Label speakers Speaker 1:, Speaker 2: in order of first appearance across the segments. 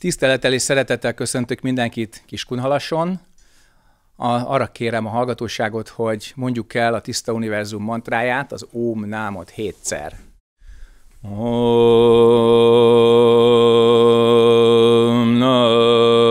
Speaker 1: Tisztelettel és szeretettel köszöntök mindenkit Kiskunhalason. A, arra kérem a hallgatóságot, hogy mondjuk el a Tiszta Univerzum mantráját, az Óm námot hétszer. Om Nam.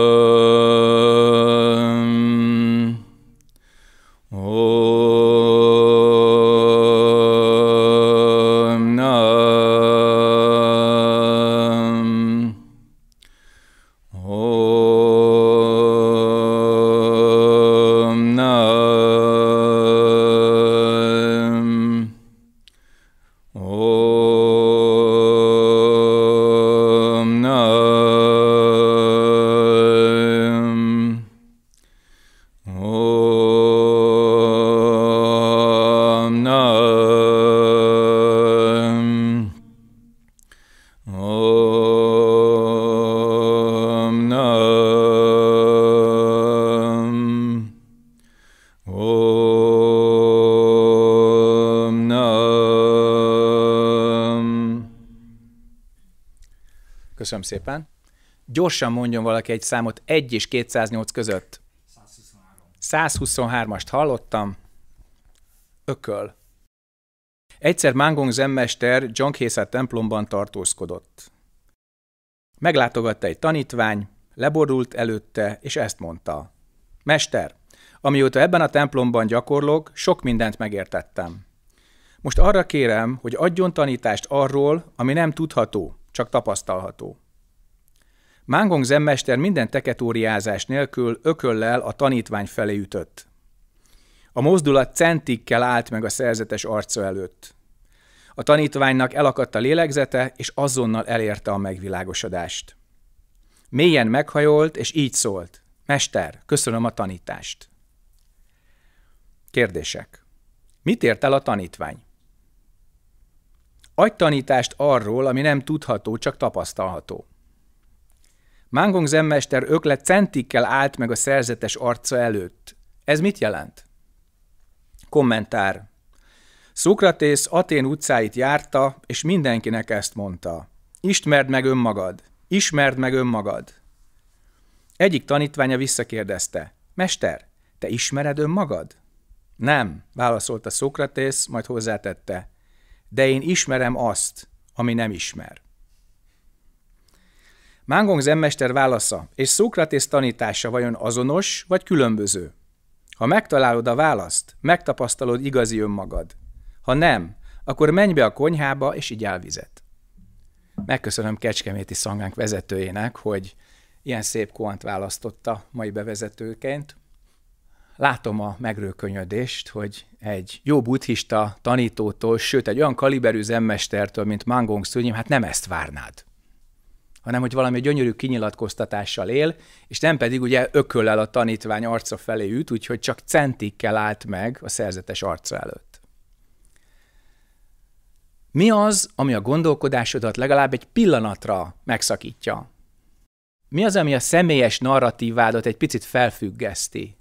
Speaker 1: Köszönöm szépen. Gyorsan mondjon valaki egy számot 1 és 208 között. 123-ast hallottam. Ököl. Egyszer Mangong zenmester Dzsonghészát templomban tartózkodott. Meglátogatta egy tanítvány, leborult előtte, és ezt mondta. Mester, amióta ebben a templomban gyakorlok, sok mindent megértettem. Most arra kérem, hogy adjon tanítást arról, ami nem tudható, csak tapasztalható. Mangong zenmester minden teketóriázás nélkül ököllel a tanítvány felé ütött. A mozdulat centikkel állt meg a szerzetes arca előtt. A tanítványnak elakadt a lélegzete, és azonnal elérte a megvilágosodást. Mélyen meghajolt, és így szólt. Mester, köszönöm a tanítást. Kérdések. Mit ért el a tanítvány? Adj tanítást arról, ami nem tudható, csak tapasztalható. Mangong zenmester ökle centikkel állt meg a szerzetes arca előtt. Ez mit jelent? Kommentár. Szokratész Atén utcáit járta, és mindenkinek ezt mondta. Ismerd meg önmagad! Ismerd meg önmagad! Egyik tanítványa visszakérdezte. Mester, te ismered önmagad? Nem, válaszolta Szokratész, majd hozzátette. De én ismerem azt, ami nem ismer. Mangong zenmester válasza és Szókratész tanítása vajon azonos vagy különböző? Ha megtalálod a választ, megtapasztalod igazi önmagad. Ha nem, akkor menj be a konyhába és igyál vizet. Megköszönöm Kecskeméti Szangánk vezetőjének, hogy ilyen szép koant választotta mai bevezetőként. Látom a megrőkönyödést, hogy egy jó buddhista tanítótól, sőt egy olyan kaliberű zenmestertől, mint Mangong Szünyim, hát nem ezt várnád hanem hogy valami gyönyörű kinyilatkoztatással él, és nem pedig ugye ököllel a tanítvány arca felé üt, úgyhogy csak centikkel állt meg a szerzetes arca előtt. Mi az, ami a gondolkodásodat legalább egy pillanatra megszakítja? Mi az, ami a személyes narratívádat egy picit felfüggeszti?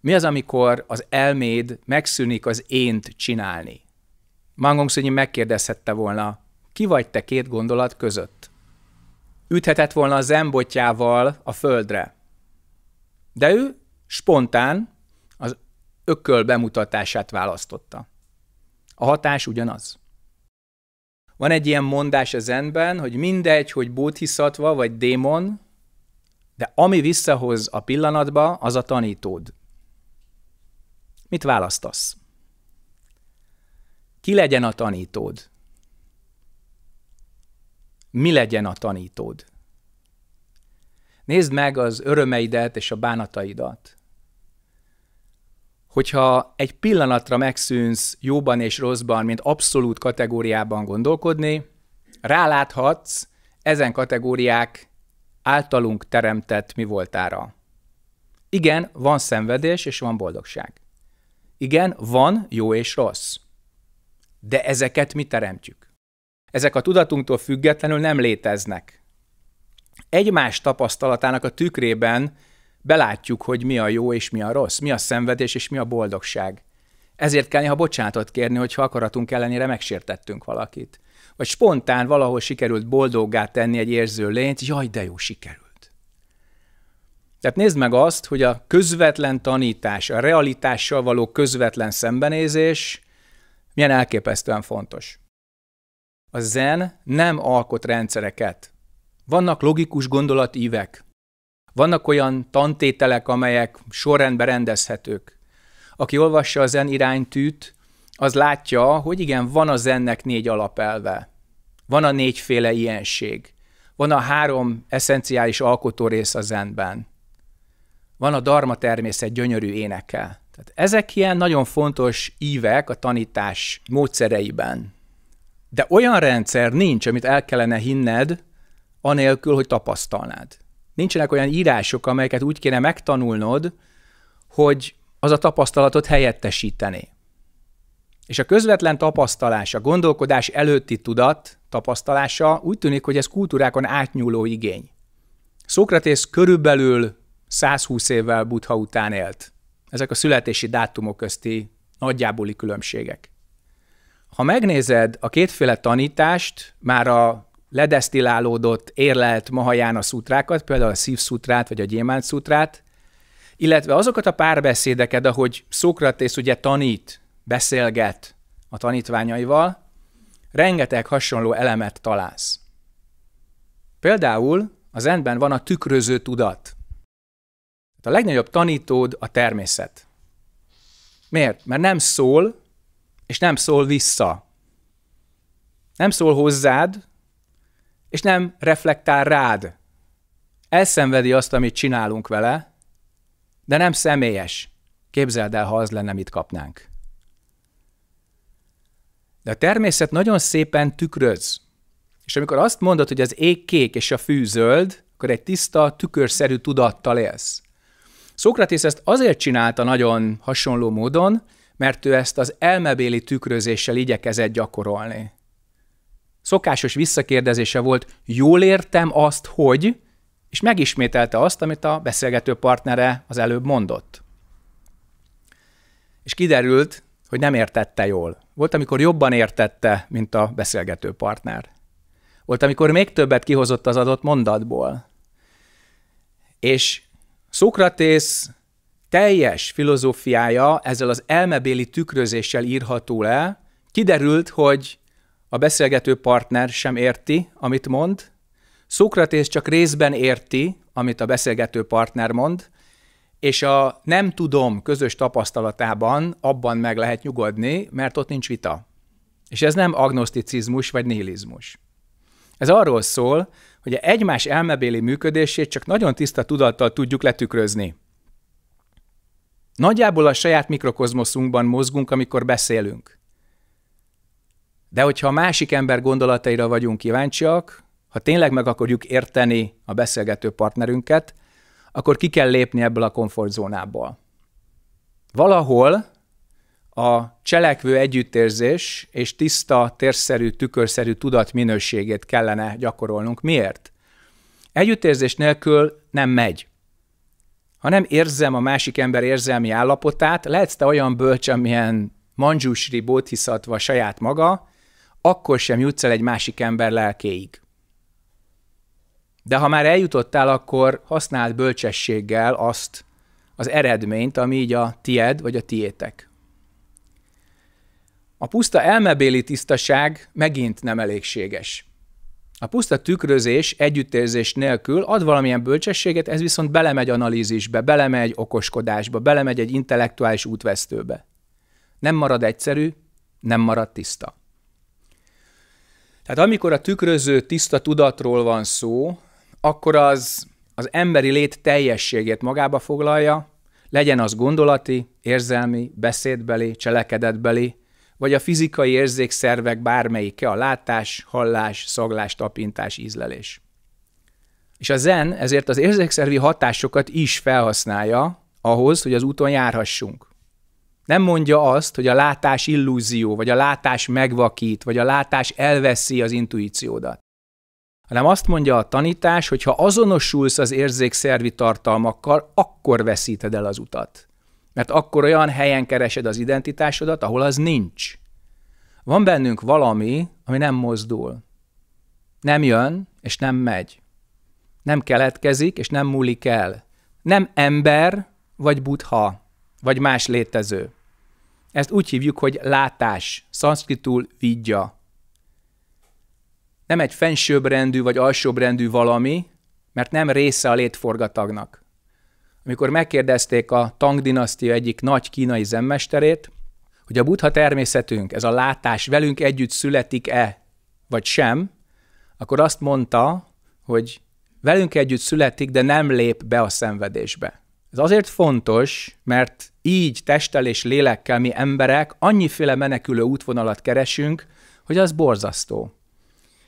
Speaker 1: Mi az, amikor az elméd megszűnik az ént csinálni? Mangong Szönyi megkérdezhette volna, ki vagy te két gondolat között? Üthetett volna a zembotjával a földre. De ő spontán az ököl bemutatását választotta. A hatás ugyanaz. Van egy ilyen mondás a zenben, hogy mindegy, hogy bódhiszatva vagy démon, de ami visszahoz a pillanatba, az a tanítód. Mit választasz? Ki legyen a tanítód? mi legyen a tanítód. Nézd meg az örömeidet és a bánataidat. Hogyha egy pillanatra megszűnsz jóban és rosszban, mint abszolút kategóriában gondolkodni, ráláthatsz ezen kategóriák általunk teremtett mi voltára. Igen, van szenvedés és van boldogság. Igen, van jó és rossz. De ezeket mi teremtjük. Ezek a tudatunktól függetlenül nem léteznek. Egymás tapasztalatának a tükrében belátjuk, hogy mi a jó és mi a rossz, mi a szenvedés és mi a boldogság. Ezért kell néha bocsánatot kérni, hogyha akaratunk ellenére megsértettünk valakit. vagy spontán valahol sikerült boldoggá tenni egy érző lényt, jaj, de jó, sikerült. Tehát nézd meg azt, hogy a közvetlen tanítás, a realitással való közvetlen szembenézés milyen elképesztően fontos. A zen nem alkot rendszereket. Vannak logikus gondolatívek. Vannak olyan tantételek, amelyek sorrendben rendezhetők. Aki olvassa a zen iránytűt, az látja, hogy igen, van a zennek négy alapelve. Van a négyféle ilyenség. Van a három eszenciális alkotórész a zenben. Van a darma természet gyönyörű énekel. Tehát ezek ilyen nagyon fontos ívek a tanítás módszereiben. De olyan rendszer nincs, amit el kellene hinned, anélkül, hogy tapasztalnád. Nincsenek olyan írások, amelyeket úgy kéne megtanulnod, hogy az a tapasztalatot helyettesíteni. És a közvetlen tapasztalás, a gondolkodás előtti tudat tapasztalása úgy tűnik, hogy ez kultúrákon átnyúló igény. Szokratész körülbelül 120 évvel Buddha után élt. Ezek a születési dátumok közti nagyjáboli különbségek. Ha megnézed a kétféle tanítást, már a ledesztillálódott, érlelt Mahajána szutrákat, például a szívszutrát vagy a gyémánt szutrát, illetve azokat a párbeszédeket, ahogy Szokratész ugye tanít, beszélget a tanítványaival, rengeteg hasonló elemet találsz. Például az endben van a tükröző tudat. A legnagyobb tanítód a természet. Miért? Mert nem szól, és nem szól vissza. Nem szól hozzád, és nem reflektál rád. Elszenvedi azt, amit csinálunk vele, de nem személyes. Képzeld el, ha az lenne, mit kapnánk. De a természet nagyon szépen tükröz. És amikor azt mondod, hogy az ég kék és a fű zöld, akkor egy tiszta, tükörszerű tudattal élsz. Szokratész ezt azért csinálta nagyon hasonló módon, mert ő ezt az elmebéli tükrözéssel igyekezett gyakorolni. Szokásos visszakérdezése volt, jól értem azt, hogy, és megismételte azt, amit a beszélgető partnere az előbb mondott. És kiderült, hogy nem értette jól. Volt, amikor jobban értette, mint a beszélgető partner. Volt, amikor még többet kihozott az adott mondatból. És Szokratész teljes filozófiája ezzel az elmebéli tükrözéssel írható le. Kiderült, hogy a beszélgető partner sem érti, amit mond, Szokratész csak részben érti, amit a beszélgető partner mond, és a nem tudom közös tapasztalatában abban meg lehet nyugodni, mert ott nincs vita. És ez nem agnoszticizmus vagy nihilizmus. Ez arról szól, hogy egymás elmebéli működését csak nagyon tiszta tudattal tudjuk letükrözni. Nagyjából a saját mikrokozmoszunkban mozgunk, amikor beszélünk. De hogyha a másik ember gondolataira vagyunk kíváncsiak, ha tényleg meg akarjuk érteni a beszélgető partnerünket, akkor ki kell lépni ebből a komfortzónából. Valahol a cselekvő együttérzés és tiszta, térszerű, tükörszerű tudat minőségét kellene gyakorolnunk. Miért? Együttérzés nélkül nem megy. Ha nem érzem a másik ember érzelmi állapotát, lehetsz te olyan bölcs, amilyen Manjusri Bodhisattva saját maga, akkor sem jutsz el egy másik ember lelkéig. De ha már eljutottál, akkor használd bölcsességgel azt az eredményt, ami így a tied vagy a tiétek. A puszta elmebéli tisztaság megint nem elégséges. A puszta tükrözés együttérzés nélkül ad valamilyen bölcsességet, ez viszont belemegy analízisbe, belemegy okoskodásba, belemegy egy intellektuális útvesztőbe. Nem marad egyszerű, nem marad tiszta. Tehát amikor a tükröző tiszta tudatról van szó, akkor az az emberi lét teljességét magába foglalja, legyen az gondolati, érzelmi, beszédbeli, cselekedetbeli, vagy a fizikai érzékszervek bármelyike, a látás, hallás, szaglás, tapintás, ízlelés. És a zen ezért az érzékszervi hatásokat is felhasználja ahhoz, hogy az úton járhassunk. Nem mondja azt, hogy a látás illúzió, vagy a látás megvakít, vagy a látás elveszi az intuíciódat. Hanem azt mondja a tanítás, hogy ha azonosulsz az érzékszervi tartalmakkal, akkor veszíted el az utat. Mert akkor olyan helyen keresed az identitásodat, ahol az nincs. Van bennünk valami, ami nem mozdul. Nem jön, és nem megy. Nem keletkezik, és nem múlik el. Nem ember, vagy butha, vagy más létező. Ezt úgy hívjuk, hogy látás, szanszkritul vidya. Nem egy fensőbbrendű vagy alsóbbrendű valami, mert nem része a létforgatagnak. Amikor megkérdezték a Tang dinasztia egyik nagy kínai zenmesterét, hogy a buddha természetünk, ez a látás velünk együtt születik-e, vagy sem, akkor azt mondta, hogy velünk együtt születik, de nem lép be a szenvedésbe. Ez azért fontos, mert így testtel és lélekkel mi emberek annyiféle menekülő útvonalat keresünk, hogy az borzasztó.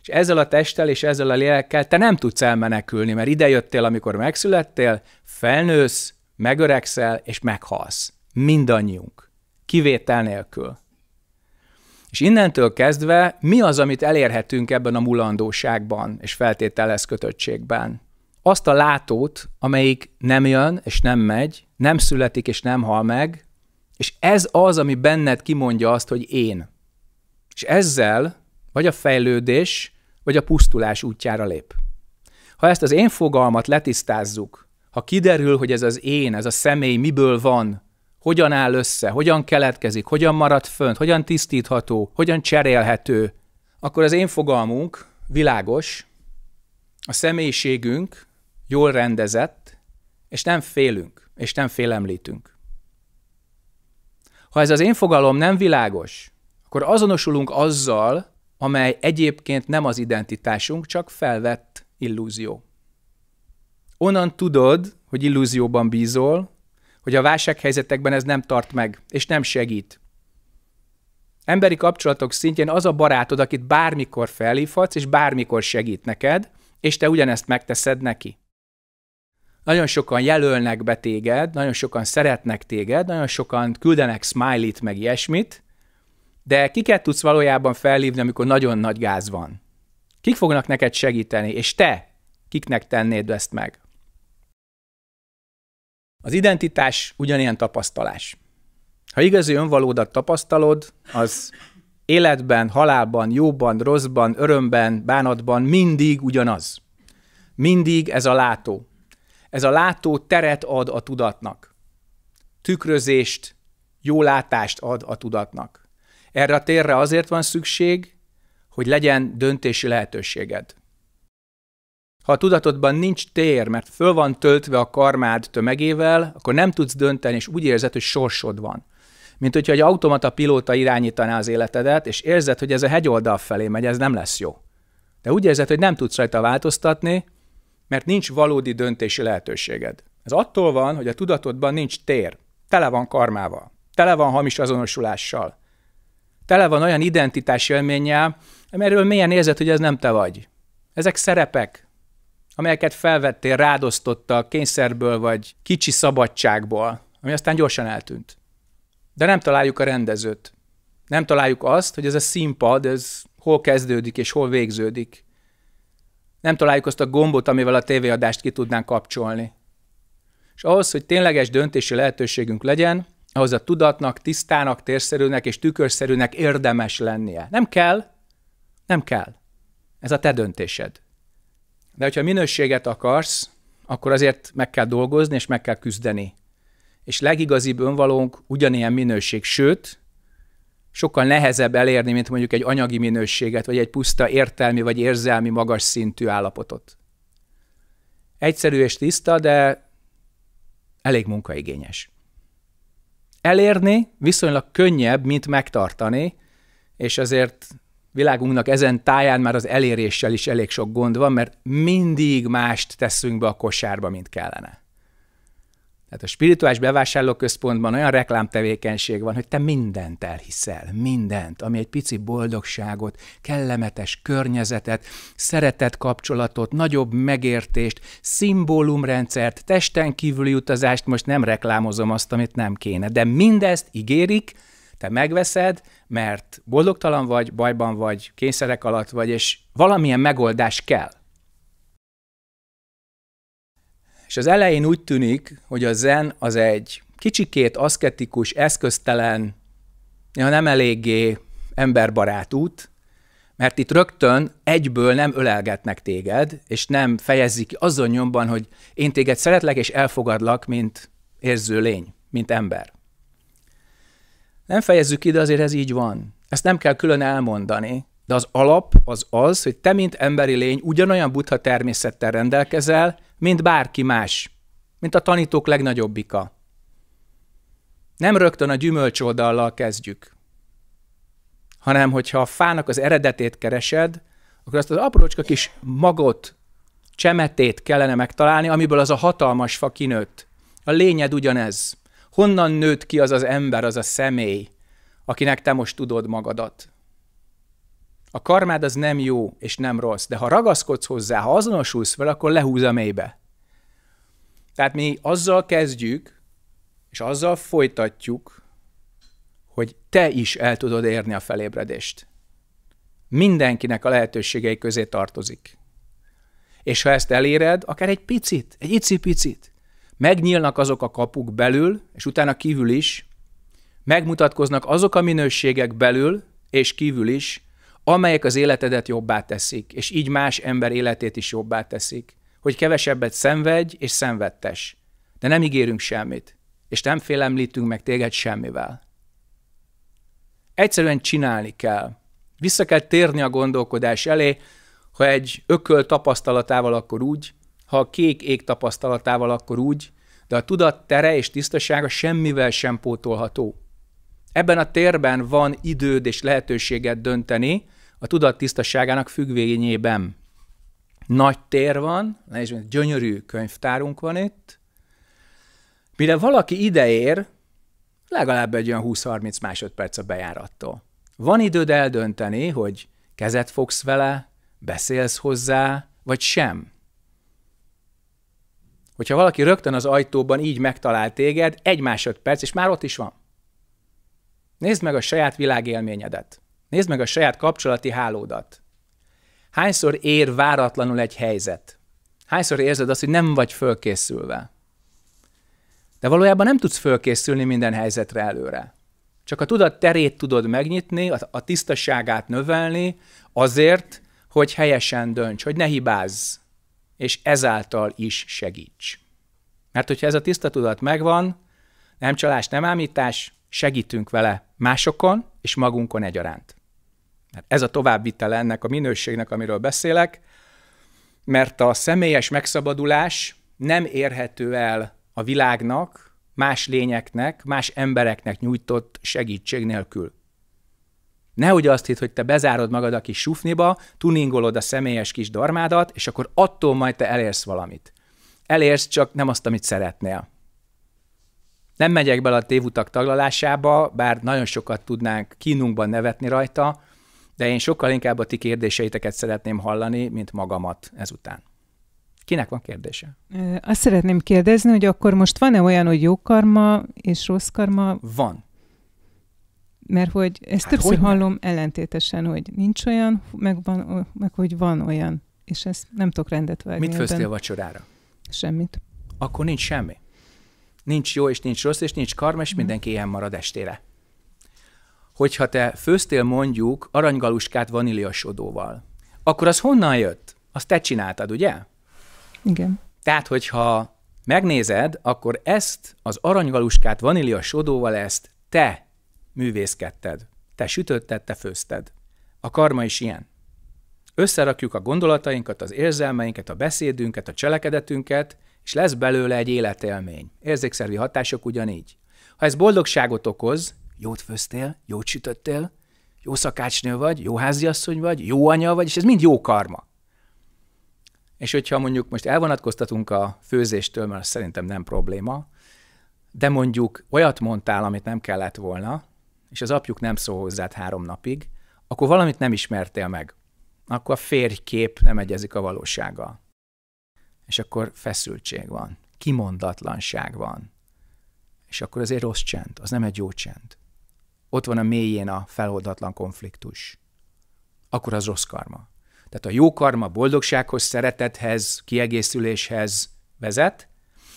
Speaker 1: És ezzel a testtel és ezzel a lélekkel te nem tudsz elmenekülni, mert idejöttél, amikor megszülettél, felnősz, megöregszel és meghalsz. Mindannyiunk. Kivétel nélkül. És innentől kezdve mi az, amit elérhetünk ebben a mulandóságban és feltételez kötöttségben? Azt a látót, amelyik nem jön és nem megy, nem születik és nem hal meg, és ez az, ami benned kimondja azt, hogy én. És ezzel vagy a fejlődés, vagy a pusztulás útjára lép. Ha ezt az én fogalmat letisztázzuk, ha kiderül, hogy ez az én, ez a személy miből van, hogyan áll össze, hogyan keletkezik, hogyan marad fönt, hogyan tisztítható, hogyan cserélhető, akkor az én fogalmunk világos, a személyiségünk jól rendezett, és nem félünk, és nem félemlítünk. Ha ez az én fogalom nem világos, akkor azonosulunk azzal, amely egyébként nem az identitásunk, csak felvett illúzió. Onnan tudod, hogy illúzióban bízol, hogy a válsághelyzetekben ez nem tart meg, és nem segít. Emberi kapcsolatok szintjén az a barátod, akit bármikor felhívhatsz, és bármikor segít neked, és te ugyanezt megteszed neki. Nagyon sokan jelölnek be téged, nagyon sokan szeretnek téged, nagyon sokan küldenek smiley-t, meg ilyesmit, de kiket tudsz valójában felhívni, amikor nagyon nagy gáz van? Kik fognak neked segíteni, és te kiknek tennéd ezt meg? Az identitás ugyanilyen tapasztalás. Ha igazi önvalódat tapasztalod, az életben, halálban, jóban, rosszban, örömben, bánatban mindig ugyanaz. Mindig ez a látó. Ez a látó teret ad a tudatnak. Tükrözést, jó látást ad a tudatnak. Erre a térre azért van szükség, hogy legyen döntési lehetőséged. Ha a tudatodban nincs tér, mert föl van töltve a karmád tömegével, akkor nem tudsz dönteni, és úgy érzed, hogy sorsod van. Mint hogyha egy automata pilóta irányítaná az életedet, és érzed, hogy ez a hegyoldal felé megy, ez nem lesz jó. De úgy érzed, hogy nem tudsz rajta változtatni, mert nincs valódi döntési lehetőséged. Ez attól van, hogy a tudatodban nincs tér. Tele van karmával. Tele van hamis azonosulással tele van olyan identitás élménnyel, amiről mélyen érzed, hogy ez nem te vagy. Ezek szerepek, amelyeket felvettél, rádosztottak kényszerből vagy kicsi szabadságból, ami aztán gyorsan eltűnt. De nem találjuk a rendezőt. Nem találjuk azt, hogy ez a színpad, ez hol kezdődik és hol végződik. Nem találjuk azt a gombot, amivel a tévéadást ki tudnánk kapcsolni. És ahhoz, hogy tényleges döntési lehetőségünk legyen, ahhoz a tudatnak, tisztának, térszerűnek és tükörszerűnek érdemes lennie. Nem kell, nem kell. Ez a te döntésed. De hogyha minőséget akarsz, akkor azért meg kell dolgozni, és meg kell küzdeni. És legigazibb önvalónk ugyanilyen minőség, sőt, sokkal nehezebb elérni, mint mondjuk egy anyagi minőséget, vagy egy puszta értelmi vagy érzelmi magas szintű állapotot. Egyszerű és tiszta, de elég munkaigényes elérni viszonylag könnyebb, mint megtartani, és azért világunknak ezen táján már az eléréssel is elég sok gond van, mert mindig mást teszünk be a kosárba, mint kellene. Tehát a spirituális bevásárlóközpontban olyan reklámtevékenység van, hogy te mindent elhiszel, mindent, ami egy pici boldogságot, kellemetes környezetet, szeretet kapcsolatot, nagyobb megértést, szimbólumrendszert, testen kívüli utazást, most nem reklámozom azt, amit nem kéne, de mindezt ígérik, te megveszed, mert boldogtalan vagy, bajban vagy, kényszerek alatt vagy, és valamilyen megoldás kell. És az elején úgy tűnik, hogy a zen az egy kicsikét aszketikus, eszköztelen, ja nem eléggé emberbarát út, mert itt rögtön egyből nem ölelgetnek téged, és nem fejezik ki azon nyomban, hogy én téged szeretlek és elfogadlak, mint érző lény, mint ember. Nem fejezzük ki, azért ez így van. Ezt nem kell külön elmondani, de az alap az az, hogy te, mint emberi lény, ugyanolyan buddha természettel rendelkezel, mint bárki más, mint a tanítók legnagyobbika. Nem rögtön a gyümölcsoldallal kezdjük, hanem hogyha a fának az eredetét keresed, akkor azt az aprócska kis magot, csemetét kellene megtalálni, amiből az a hatalmas fa kinőtt. A lényed ugyanez. Honnan nőtt ki az az ember, az a személy, akinek te most tudod magadat? A karmád az nem jó és nem rossz, de ha ragaszkodsz hozzá, ha azonosulsz vele, akkor lehúz a mélybe. Tehát mi azzal kezdjük, és azzal folytatjuk, hogy te is el tudod érni a felébredést. Mindenkinek a lehetőségei közé tartozik. És ha ezt eléred, akár egy picit, egy icipicit, megnyílnak azok a kapuk belül, és utána kívül is, megmutatkoznak azok a minőségek belül és kívül is, amelyek az életedet jobbá teszik, és így más ember életét is jobbá teszik, hogy kevesebbet szenvedj és szenvedtes. De nem ígérünk semmit, és nem félemlítünk meg téged semmivel. Egyszerűen csinálni kell. Vissza kell térni a gondolkodás elé, ha egy ököl tapasztalatával, akkor úgy, ha a kék ég tapasztalatával, akkor úgy, de a tudat tere és tisztasága semmivel sem pótolható. Ebben a térben van időd és lehetőséget dönteni a tudat tisztaságának függvényében. Nagy tér van, gyönyörű könyvtárunk van itt, mire valaki ideér, legalább egy olyan 20-30 másodperc a bejárattól. Van időd eldönteni, hogy kezet fogsz vele, beszélsz hozzá, vagy sem. Hogyha valaki rögtön az ajtóban így megtalál téged, egy másodperc, és már ott is van. Nézd meg a saját világélményedet. Nézd meg a saját kapcsolati hálódat. Hányszor ér váratlanul egy helyzet? Hányszor érzed azt, hogy nem vagy fölkészülve? De valójában nem tudsz fölkészülni minden helyzetre előre. Csak a tudat terét tudod megnyitni, a tisztaságát növelni azért, hogy helyesen dönts, hogy ne hibázz, és ezáltal is segíts. Mert hogyha ez a tiszta tudat megvan, nem csalás, nem ámítás, segítünk vele másokon és magunkon egyaránt. Mert ez a továbbvitele ennek a minőségnek, amiről beszélek, mert a személyes megszabadulás nem érhető el a világnak, más lényeknek, más embereknek nyújtott segítség nélkül. Nehogy azt hidd, hogy te bezárod magad a kis sufniba, tuningolod a személyes kis darmádat, és akkor attól majd te elérsz valamit. Elérsz csak nem azt, amit szeretnél. Nem megyek bele a tévutak taglalásába, bár nagyon sokat tudnánk kínunkban nevetni rajta, de én sokkal inkább a ti kérdéseiteket szeretném hallani, mint magamat ezután. Kinek van kérdése?
Speaker 2: Azt szeretném kérdezni, hogy akkor most van-e olyan, hogy jó karma és rossz karma?
Speaker 1: Van.
Speaker 2: Mert hogy ezt hát többször hogy hallom ne? ellentétesen, hogy nincs olyan, meg, van, meg hogy van olyan, és ezt nem tudok rendet vágni.
Speaker 1: Mit főztél vacsorára?
Speaker 2: Semmit.
Speaker 1: Akkor nincs semmi. Nincs jó, és nincs rossz, és nincs karma, és hmm. mindenki ilyen marad estére. Hogyha te főztél mondjuk aranygaluskát vaníliasodóval, akkor az honnan jött? Azt te csináltad, ugye?
Speaker 2: Igen.
Speaker 1: Tehát, hogyha megnézed, akkor ezt az aranygaluskát vaníliasodóval ezt te művészkedted. Te sütötted, te főzted. A karma is ilyen. Összerakjuk a gondolatainkat, az érzelmeinket, a beszédünket, a cselekedetünket, és lesz belőle egy életélmény. Érzékszervi hatások ugyanígy. Ha ez boldogságot okoz, jót főztél, jót sütöttél, jó szakácsnő vagy, jó háziasszony vagy, jó anya vagy, és ez mind jó karma. És hogyha mondjuk most elvonatkoztatunk a főzéstől, mert szerintem nem probléma, de mondjuk olyat mondtál, amit nem kellett volna, és az apjuk nem szól hozzád három napig, akkor valamit nem ismertél meg. Akkor a férjkép nem egyezik a valósággal. És akkor feszültség van, kimondatlanság van. És akkor azért rossz csend, az nem egy jó csend. Ott van a mélyén a feloldatlan konfliktus. Akkor az rossz karma. Tehát a jó karma boldogsághoz, szeretethez, kiegészüléshez vezet,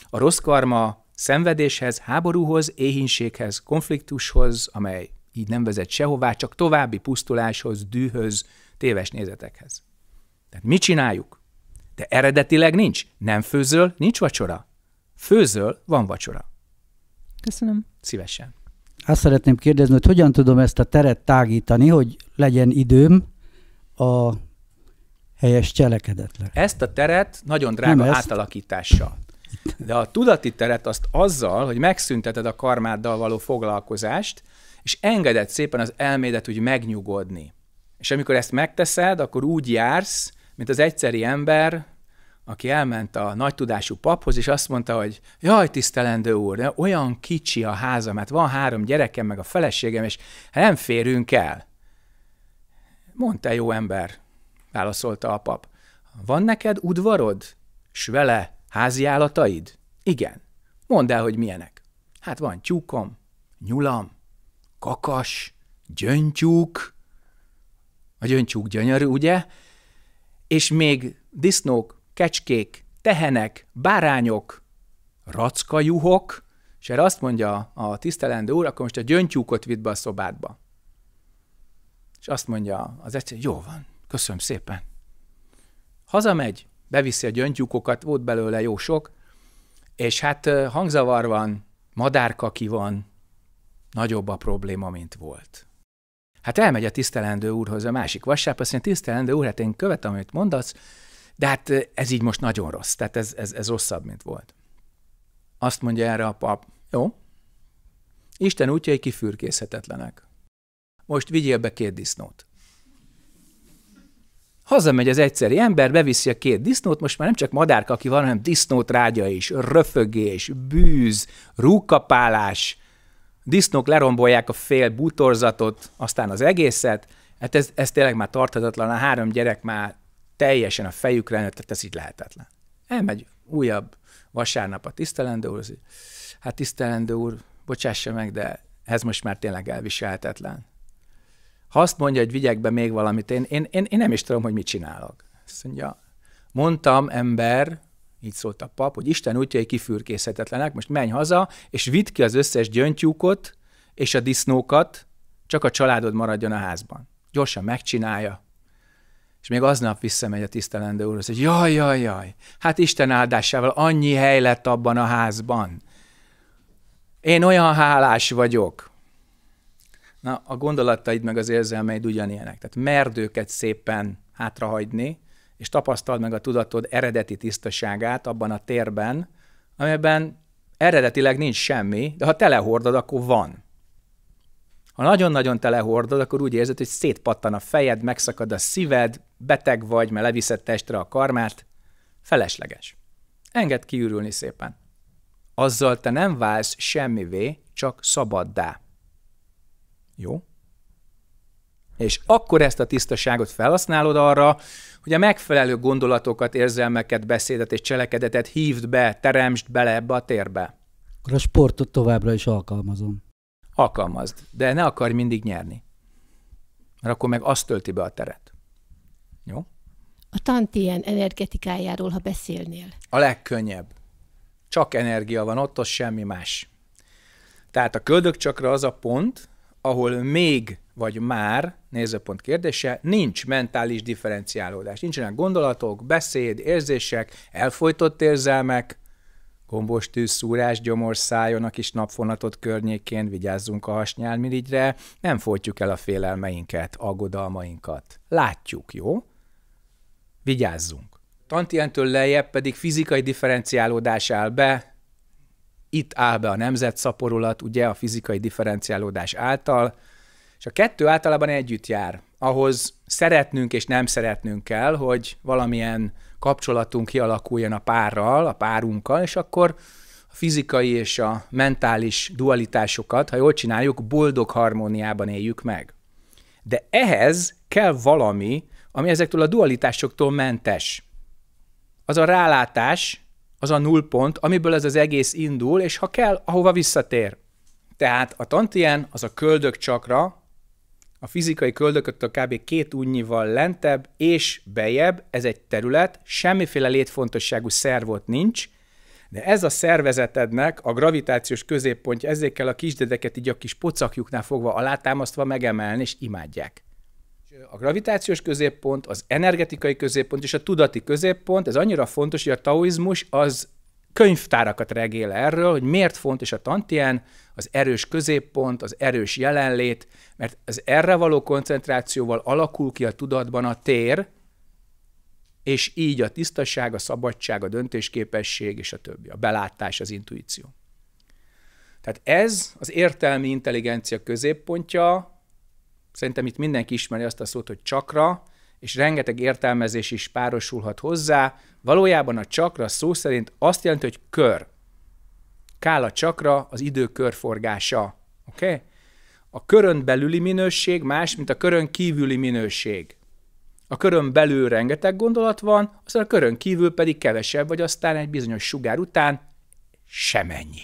Speaker 1: a rossz karma szenvedéshez, háborúhoz, éhínséghez, konfliktushoz, amely így nem vezet sehová, csak további pusztuláshoz, dűhöz, téves nézetekhez. Tehát mit csináljuk? De eredetileg nincs. Nem főzöl, nincs vacsora. Főzöl, van vacsora.
Speaker 2: Köszönöm.
Speaker 1: Szívesen.
Speaker 3: Azt szeretném kérdezni, hogy hogyan tudom ezt a teret tágítani, hogy legyen időm a helyes cselekedetre.
Speaker 1: Ezt a teret nagyon drága Nem átalakítással. De a tudati teret azt azzal, hogy megszünteted a karmáddal való foglalkozást, és engeded szépen az elmédet úgy megnyugodni. És amikor ezt megteszed, akkor úgy jársz, mint az egyszeri ember, aki elment a nagy tudású paphoz, és azt mondta, hogy jaj, tisztelendő úr, olyan kicsi a háza, mert van három gyerekem, meg a feleségem, és nem férünk el. Mondta jó ember, válaszolta a pap. Van neked udvarod? S vele házi állataid? Igen. Mondd el, hogy milyenek. Hát van tyúkom, nyulam, kakas, gyöngytyúk, a gyöngytyúk gyönyörű, ugye? És még disznók, kecskék, tehenek, bárányok, rackajuhok, és erre azt mondja a tisztelendő úr, akkor most a gyöngytyúkot vitt be a szobádba. És azt mondja az egyszer, jó van, köszönöm szépen. Hazamegy, beviszi a gyöngytyúkokat, volt belőle jó sok, és hát hangzavar van, madárkaki van, nagyobb a probléma, mint volt. Hát elmegy a tisztelendő úrhoz a másik vasárnap, azt mondja, tisztelendő úr, hát én követem, amit mondasz, de hát ez így most nagyon rossz, tehát ez, ez, ez rosszabb, mint volt. Azt mondja erre a pap, jó, Isten útjai kifürkészhetetlenek. Most vigyél be két disznót. Hazamegy az egyszeri ember, beviszi a két disznót, most már nem csak madárka, aki van, hanem disznót rágya is, röfögés, bűz, rúgkapálás, disznók lerombolják a fél bútorzatot, aztán az egészet, hát ez, ez tényleg már tarthatatlan, a három gyerek már teljesen a fejükre nőtt, tehát ez így lehetetlen. Elmegy újabb vasárnap a tisztelendő úr, hát tisztelendő úr, bocsássa meg, de ez most már tényleg elviselhetetlen. Ha azt mondja, hogy vigyek be még valamit, én, én, én, én nem is tudom, hogy mit csinálok. Azt mondja, mondtam ember, így szólt a pap, hogy Isten útjai kifürkészhetetlenek, most menj haza, és vidd ki az összes gyöngytyúkot és a disznókat, csak a családod maradjon a házban. Gyorsan megcsinálja. És még aznap visszamegy a tisztelendő úrhoz, hogy jaj, jaj, jaj, hát Isten áldásával annyi hely lett abban a házban. Én olyan hálás vagyok. Na, a gondolataid meg az érzelmeid ugyanilyenek. Tehát merd őket szépen hátrahagyni, és tapasztald meg a tudatod eredeti tisztaságát abban a térben, amelyben eredetileg nincs semmi, de ha telehordod, akkor van. Ha nagyon-nagyon telehordod, akkor úgy érzed, hogy szétpattan a fejed, megszakad a szíved, beteg vagy, mert leviszed testre a karmát. Felesleges. Engedd kiürülni szépen. Azzal te nem válsz semmivé, csak szabaddá. Jó? És akkor ezt a tisztaságot felhasználod arra, hogy a megfelelő gondolatokat, érzelmeket, beszédet és cselekedetet hívd be, teremtsd bele ebbe a térbe.
Speaker 3: Akkor a sportot továbbra is alkalmazom.
Speaker 1: Alkalmazd, de ne akarj mindig nyerni. Mert akkor meg azt tölti be a teret. Jó?
Speaker 4: A tantien energetikájáról, ha beszélnél.
Speaker 1: A legkönnyebb. Csak energia van ott, az semmi más. Tehát a köldökcsakra az a pont, ahol még vagy már, nézőpont kérdése, nincs mentális differenciálódás. Nincsenek gondolatok, beszéd, érzések, elfolytott érzelmek, gombos tűzszúrás gyomorszájon a kis napfonatot környékén, vigyázzunk a hasnyálmirigyre, nem folytjuk el a félelmeinket, aggodalmainkat. Látjuk, jó? Vigyázzunk. Tantientől lejjebb pedig fizikai differenciálódás áll be, itt áll be a nemzetszaporulat, ugye a fizikai differenciálódás által, és a kettő általában együtt jár. Ahhoz szeretnünk és nem szeretnünk kell, hogy valamilyen kapcsolatunk kialakuljon a párral, a párunkkal, és akkor a fizikai és a mentális dualitásokat, ha jól csináljuk, boldog harmóniában éljük meg. De ehhez kell valami, ami ezektől a dualitásoktól mentes. Az a rálátás, az a nullpont, amiből ez az egész indul, és ha kell, ahova visszatér. Tehát a tantien az a köldök csakra, a fizikai köldököktől kb. két újnyival lentebb és bejebb, ez egy terület, semmiféle létfontosságú szervot nincs, De ez a szervezetednek a gravitációs középpontja, ezért kell a kisdedeket így a kis pocakjuknál fogva alátámasztva megemelni, és imádják. A gravitációs középpont, az energetikai középpont és a tudati középpont, ez annyira fontos, hogy a taoizmus az könyvtárakat regél erről, hogy miért fontos a tantien, az erős középpont, az erős jelenlét, mert az erre való koncentrációval alakul ki a tudatban a tér, és így a tisztaság, a szabadság, a döntésképesség és a többi, a belátás, az intuíció. Tehát ez az értelmi intelligencia középpontja, szerintem itt mindenki ismeri azt a szót, hogy csakra, és rengeteg értelmezés is párosulhat hozzá. Valójában a csakra szó szerint azt jelenti, hogy kör. Kál a csakra, az idő körforgása. Oké? Okay? A körön belüli minőség más, mint a körön kívüli minőség. A körön belül rengeteg gondolat van, aztán a körön kívül pedig kevesebb, vagy aztán egy bizonyos sugár után semennyi.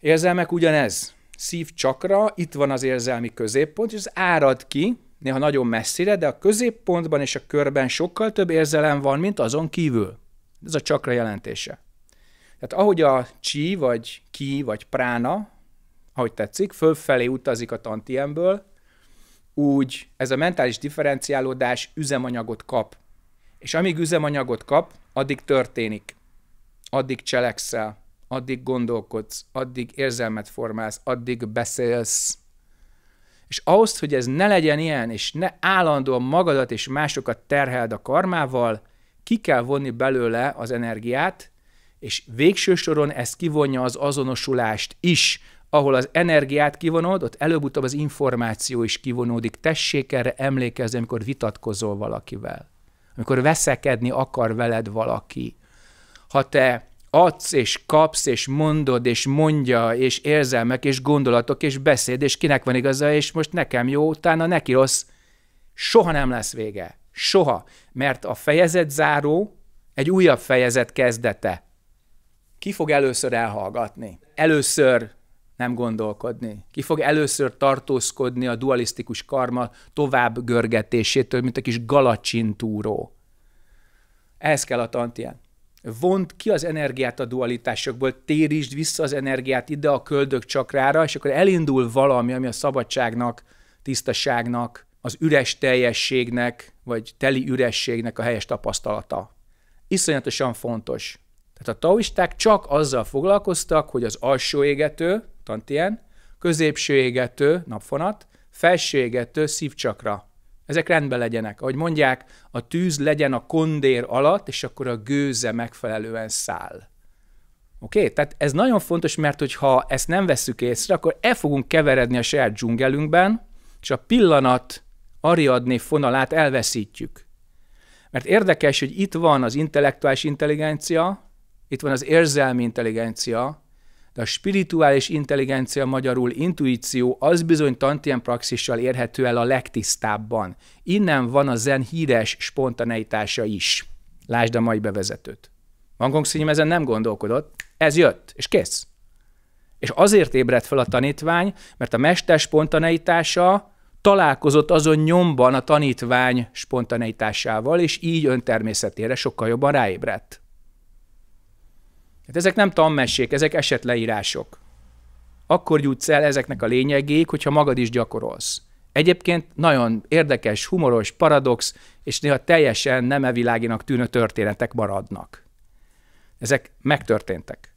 Speaker 1: Érzelmek ugyanez. Szív csakra, itt van az érzelmi középpont, és az árad ki, néha nagyon messzire, de a középpontban és a körben sokkal több érzelem van, mint azon kívül. Ez a csakra jelentése. Tehát ahogy a csi, vagy ki, vagy prána, ahogy tetszik, fölfelé utazik a tantiemből, úgy ez a mentális differenciálódás üzemanyagot kap. És amíg üzemanyagot kap, addig történik. Addig cselekszel, addig gondolkodsz, addig érzelmet formálsz, addig beszélsz. És ahhoz, hogy ez ne legyen ilyen, és ne állandóan magadat és másokat terheld a karmával, ki kell vonni belőle az energiát, és végső soron ez kivonja az azonosulást is, ahol az energiát kivonod, ott előbb-utóbb az információ is kivonódik. Tessék erre emlékezni, amikor vitatkozol valakivel. Amikor veszekedni akar veled valaki. Ha te adsz és kapsz és mondod és mondja és érzelmek és gondolatok és beszéd és kinek van igaza és most nekem jó, utána neki rossz, soha nem lesz vége. Soha. Mert a fejezet záró egy újabb fejezet kezdete. Ki fog először elhallgatni? Először nem gondolkodni. Ki fog először tartózkodni a dualisztikus karma tovább görgetésétől, mint a kis galacsintúró. Ez kell a tantien. Vont ki az energiát a dualitásokból, térítsd vissza az energiát ide a köldök csakrára, és akkor elindul valami, ami a szabadságnak, tisztaságnak, az üres teljességnek, vagy teli ürességnek a helyes tapasztalata. Iszonyatosan fontos. Tehát a taoisták csak azzal foglalkoztak, hogy az alsó égető, tantien, középső égető, napfonat, felső égető, szívcsakra. Ezek rendben legyenek. Ahogy mondják, a tűz legyen a kondér alatt, és akkor a gőze megfelelően száll. Oké? Okay? Tehát ez nagyon fontos, mert hogyha ezt nem vesszük észre, akkor el fogunk keveredni a saját dzsungelünkben, és a pillanat Ariadné fonalát elveszítjük. Mert érdekes, hogy itt van az intellektuális intelligencia, itt van az érzelmi intelligencia, de a spirituális intelligencia magyarul intuíció az bizony tantien praxissal érhető el a legtisztábban. Innen van a zen híres spontaneitása is. Lásd a mai bevezetőt. Van Gong ezen nem gondolkodott, ez jött, és kész. És azért ébredt fel a tanítvány, mert a mester spontaneitása találkozott azon nyomban a tanítvány spontaneitásával, és így öntermészetére sokkal jobban ráébredt. Hát ezek nem tanmesék, ezek esetleírások. Akkor jutsz el ezeknek a lényegéig, hogyha magad is gyakorolsz. Egyébként nagyon érdekes, humoros, paradox, és néha teljesen nem eviláginak tűnő történetek maradnak. Ezek megtörténtek.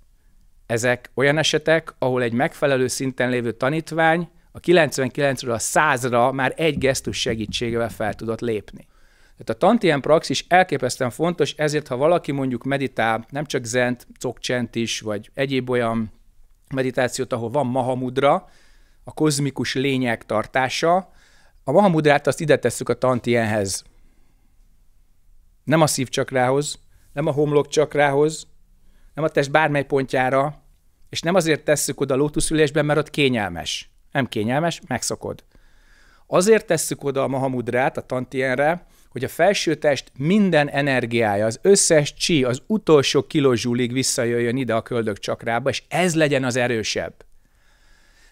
Speaker 1: Ezek olyan esetek, ahol egy megfelelő szinten lévő tanítvány a 99-ről a 100-ra már egy gesztus segítségével fel tudott lépni. Tehát a tantien praxis elképesztően fontos, ezért ha valaki mondjuk meditál, nem csak zent, cokcsent is, vagy egyéb olyan meditációt, ahol van mahamudra, a kozmikus lények tartása, a mahamudrát azt ide tesszük a tantienhez. Nem a szívcsakrához, nem a homlok csakrához, nem a test bármely pontjára, és nem azért tesszük oda a lótuszülésben, mert ott kényelmes. Nem kényelmes, megszokod. Azért tesszük oda a mahamudrát a tantienre, hogy a felső test minden energiája, az összes csi, az utolsó kilozsúlig visszajöjjön ide a köldök csakrába, és ez legyen az erősebb.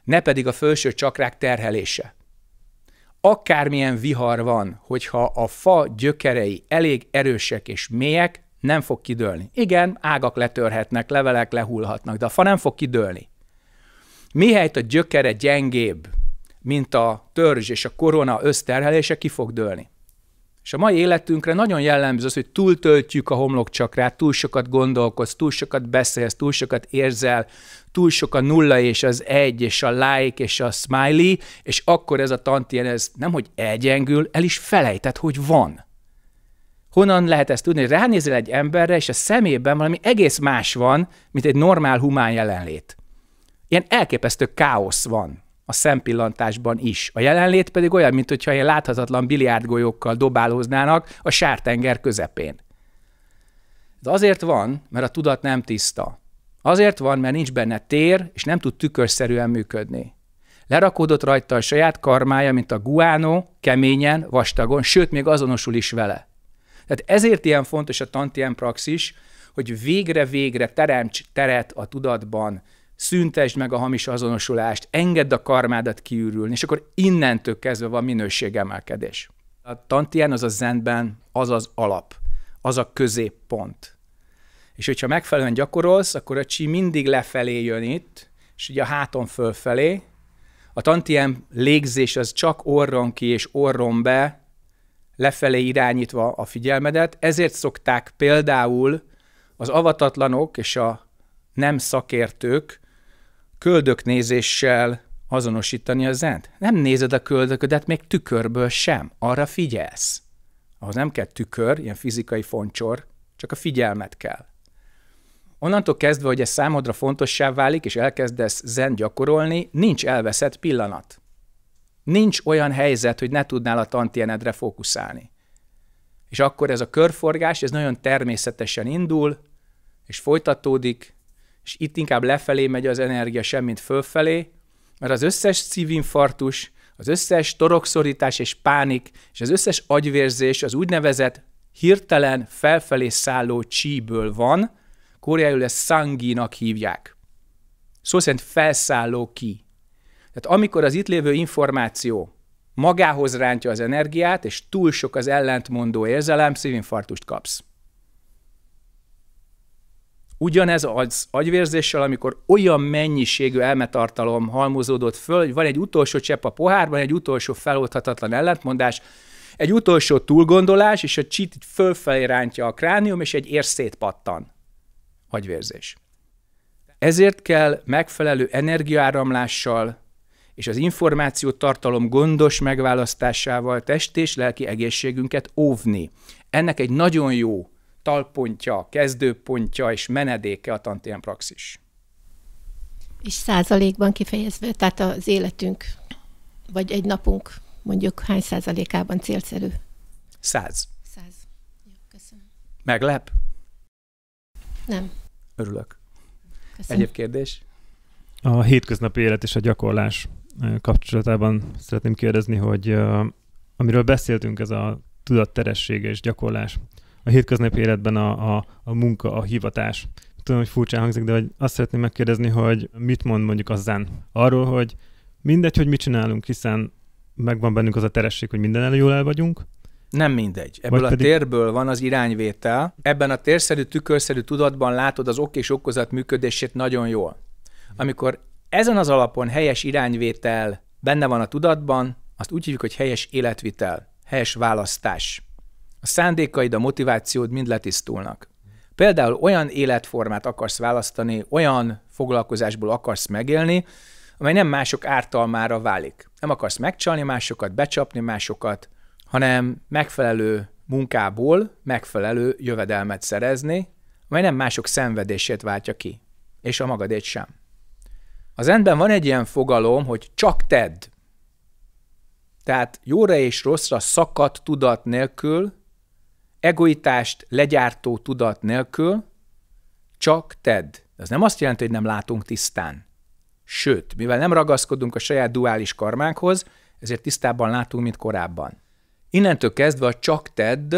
Speaker 1: Ne pedig a felső csakrák terhelése. Akármilyen vihar van, hogyha a fa gyökerei elég erősek és mélyek, Nem fog kidőlni. Igen, ágak letörhetnek, levelek lehullhatnak, de a fa nem fog kidőlni. Mihelyt a gyökere gyengébb, mint a törzs és a korona összterhelése, ki fog dőlni. És a mai életünkre nagyon jellemző az, hogy túltöltjük a homlokcsakrát, túl sokat gondolkodsz, túl sokat beszélsz, túl sokat érzel, túl sok a nulla és az egy, és a like, és a smiley, és akkor ez a tantien, ez nem, hogy elgyengül, el is felejtett, hogy van. Honnan lehet ezt tudni? Ránézel egy emberre, és a szemében valami egész más van, mint egy normál humán jelenlét. Ilyen elképesztő káosz van a szempillantásban is. A jelenlét pedig olyan, mint hogyha ilyen láthatatlan biliárdgolyókkal dobálóznának a sártenger közepén. Ez azért van, mert a tudat nem tiszta. Azért van, mert nincs benne tér, és nem tud tükörszerűen működni. Lerakódott rajta a saját karmája, mint a guánó, keményen, vastagon, sőt, még azonosul is vele. Tehát ezért ilyen fontos a tantien praxis, hogy végre-végre teremts teret a tudatban, szüntesd meg a hamis azonosulást, engedd a karmádat kiürülni, és akkor innentől kezdve van minőségemelkedés. A tantien az a zenben az az alap, az a középpont. És hogyha megfelelően gyakorolsz, akkor a csi mindig lefelé jön itt, és ugye a háton fölfelé. A tantien légzés az csak orron ki és orron be, lefelé irányítva a figyelmedet, ezért szokták például az avatatlanok és a nem szakértők köldöknézéssel azonosítani a zent. Nem nézed a köldöködet még tükörből sem, arra figyelsz. Ahhoz nem kell tükör, ilyen fizikai foncsor, csak a figyelmet kell. Onnantól kezdve, hogy ez számodra fontossá válik, és elkezdesz zen gyakorolni, nincs elveszett pillanat. Nincs olyan helyzet, hogy ne tudnál a tantienedre fókuszálni. És akkor ez a körforgás, ez nagyon természetesen indul, és folytatódik, és itt inkább lefelé megy az energia, semmint fölfelé, mert az összes szívinfarktus, az összes torokszorítás és pánik, és az összes agyvérzés az úgynevezett hirtelen felfelé szálló csíből van, koreaiul ezt szanginak hívják. Szó szerint felszálló ki. Tehát amikor az itt lévő információ magához rántja az energiát, és túl sok az ellentmondó érzelem, szívinfarktust kapsz. Ugyanez az agyvérzéssel, amikor olyan mennyiségű elmetartalom halmozódott föl, hogy van egy utolsó csepp a pohárban, egy utolsó feloldhatatlan ellentmondás, egy utolsó túlgondolás, és a csit fölfelé rántja a kránium, és egy ér szétpattan. Agyvérzés. Ezért kell megfelelő energiaáramlással és az információ tartalom gondos megválasztásával test és lelki egészségünket óvni. Ennek egy nagyon jó talpontja, kezdőpontja és menedéke a tantien praxis.
Speaker 4: És százalékban kifejezve, tehát az életünk, vagy egy napunk mondjuk hány százalékában célszerű?
Speaker 1: Száz.
Speaker 4: Száz. Jó, köszönöm.
Speaker 1: Meglep?
Speaker 4: Nem.
Speaker 1: Örülök.
Speaker 4: Köszönöm.
Speaker 1: Egyéb kérdés?
Speaker 5: A hétköznapi élet és a gyakorlás kapcsolatában szeretném kérdezni, hogy amiről beszéltünk, ez a tudatteressége és gyakorlás a hétköznapi életben a, a, a munka, a hivatás. Tudom, hogy furcsán hangzik, de hogy azt szeretném megkérdezni, hogy mit mond mondjuk a zen arról, hogy mindegy, hogy mit csinálunk, hiszen megvan bennünk az a teresség, hogy minden elő jól el vagyunk,
Speaker 1: nem mindegy. Ebből Vagy a pedig... térből van az irányvétel. Ebben a térszerű, tükörszerű tudatban látod az ok és okozat működését nagyon jól. Amikor ezen az alapon helyes irányvétel benne van a tudatban, azt úgy hívjuk, hogy helyes életvitel, helyes választás a szándékaid, a motivációd mind letisztulnak. Például olyan életformát akarsz választani, olyan foglalkozásból akarsz megélni, amely nem mások ártalmára válik. Nem akarsz megcsalni másokat, becsapni másokat, hanem megfelelő munkából megfelelő jövedelmet szerezni, amely nem mások szenvedését váltja ki, és a magadét sem. Az endben van egy ilyen fogalom, hogy csak tedd. Tehát jóra és rosszra szakadt tudat nélkül egoitást legyártó tudat nélkül csak tedd. Ez nem azt jelenti, hogy nem látunk tisztán. Sőt, mivel nem ragaszkodunk a saját duális karmánkhoz, ezért tisztában látunk, mint korábban. Innentől kezdve a csak tedd,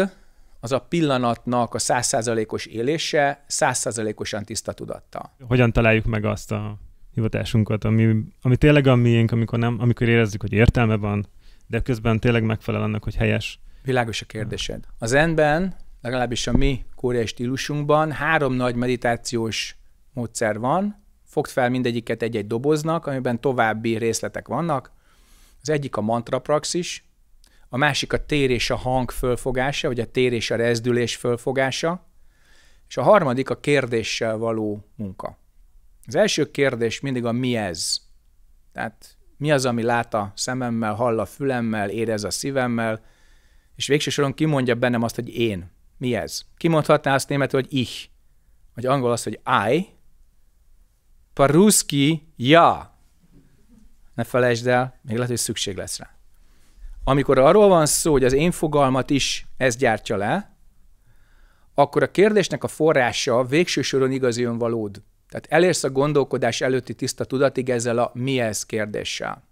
Speaker 1: az a pillanatnak a százszázalékos élése százszázalékosan tiszta tudattal.
Speaker 5: Hogyan találjuk meg azt a hivatásunkat, ami, ami tényleg a miénk, amikor, nem, amikor érezzük, hogy értelme van, de közben tényleg megfelel annak, hogy helyes
Speaker 1: Világos a kérdésed. Az endben legalábbis a mi koreai stílusunkban három nagy meditációs módszer van, fogd fel mindegyiket egy-egy doboznak, amiben további részletek vannak. Az egyik a mantra praxis, a másik a tér és a hang fölfogása, vagy a tér és a rezdülés fölfogása, és a harmadik a kérdéssel való munka. Az első kérdés mindig a mi ez. Tehát mi az, ami lát a szememmel, hall a fülemmel, érez a szívemmel, és végső soron kimondja bennem azt, hogy én. Mi ez? Kimondhatná azt németül, hogy ich, vagy angol azt, hogy I, paruski ja. Ne felejtsd el, még lehet, hogy szükség lesz rá. Amikor arról van szó, hogy az én fogalmat is ez gyártja le, akkor a kérdésnek a forrása végső soron igazi önvalód. Tehát elérsz a gondolkodás előtti tiszta tudatig ezzel a mi ez kérdéssel.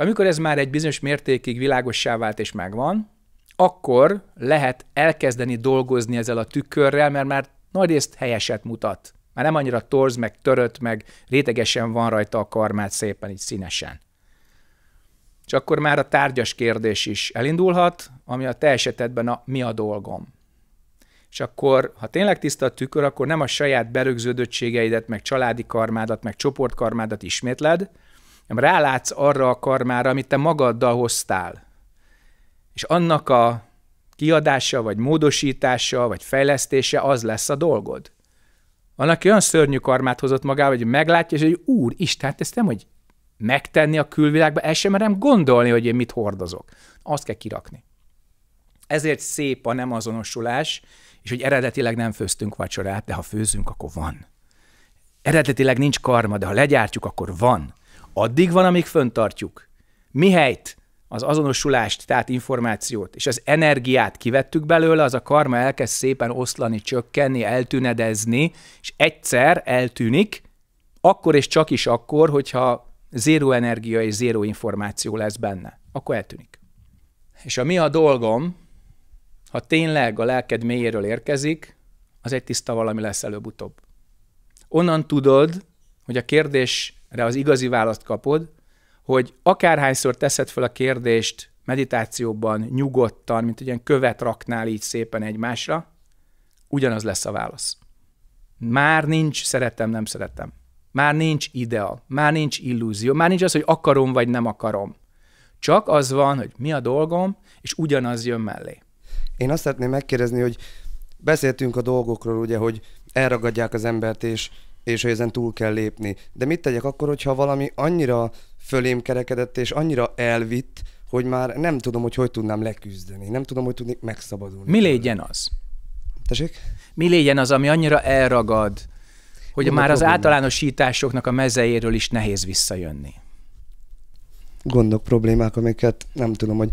Speaker 1: Amikor ez már egy bizonyos mértékig világossá vált és megvan, akkor lehet elkezdeni dolgozni ezzel a tükörrel, mert már nagyrészt helyeset mutat. Már nem annyira torz, meg törött, meg rétegesen van rajta a karmát szépen, így színesen. És akkor már a tárgyas kérdés is elindulhat, ami a te esetedben a mi a dolgom. És akkor, ha tényleg tiszta a tükör, akkor nem a saját berögződöttségeidet, meg családi karmádat, meg csoportkarmádat ismétled, hanem rálátsz arra a karmára, amit te magaddal hoztál. És annak a kiadása, vagy módosítása, vagy fejlesztése az lesz a dolgod. Van, aki olyan szörnyű karmát hozott magával, hogy meglátja, és hogy úr, Isten, hát ezt nem, hogy megtenni a külvilágba, el sem merem gondolni, hogy én mit hordozok. Azt kell kirakni. Ezért szép a nem azonosulás, és hogy eredetileg nem főztünk vacsorát, de ha főzünk, akkor van. Eredetileg nincs karma, de ha legyártjuk, akkor van. Addig van, amíg föntartjuk. Mihelyt az azonosulást, tehát információt, és az energiát kivettük belőle, az a karma elkezd szépen oszlani, csökkenni, eltűnedezni, és egyszer eltűnik, akkor és csak is akkor, hogyha zéró energia és zéró információ lesz benne. Akkor eltűnik. És a mi a dolgom, ha tényleg a lelked mélyéről érkezik, az egy tiszta valami lesz előbb-utóbb. Onnan tudod, hogy a kérdésre az igazi választ kapod, hogy akárhányszor teszed fel a kérdést meditációban, nyugodtan, mint egy ilyen követ raknál így szépen egymásra, ugyanaz lesz a válasz. Már nincs szeretem, nem szeretem. Már nincs idea, már nincs illúzió, már nincs az, hogy akarom vagy nem akarom. Csak az van, hogy mi a dolgom, és ugyanaz jön mellé.
Speaker 6: Én azt szeretném megkérdezni, hogy beszéltünk a dolgokról, ugye, hogy elragadják az embert, és, és hogy ezen túl kell lépni. De mit tegyek akkor, hogyha valami annyira fölém kerekedett, és annyira elvitt, hogy már nem tudom, hogy hogy tudnám leküzdeni. Nem tudom, hogy tudnék megszabadulni.
Speaker 1: Mi legyen az?
Speaker 6: Tessék?
Speaker 1: Mi legyen az, ami annyira elragad, hogy Gondok már az problémák. általánosításoknak a mezejéről is nehéz visszajönni?
Speaker 6: Gondok, problémák, amiket nem tudom, hogy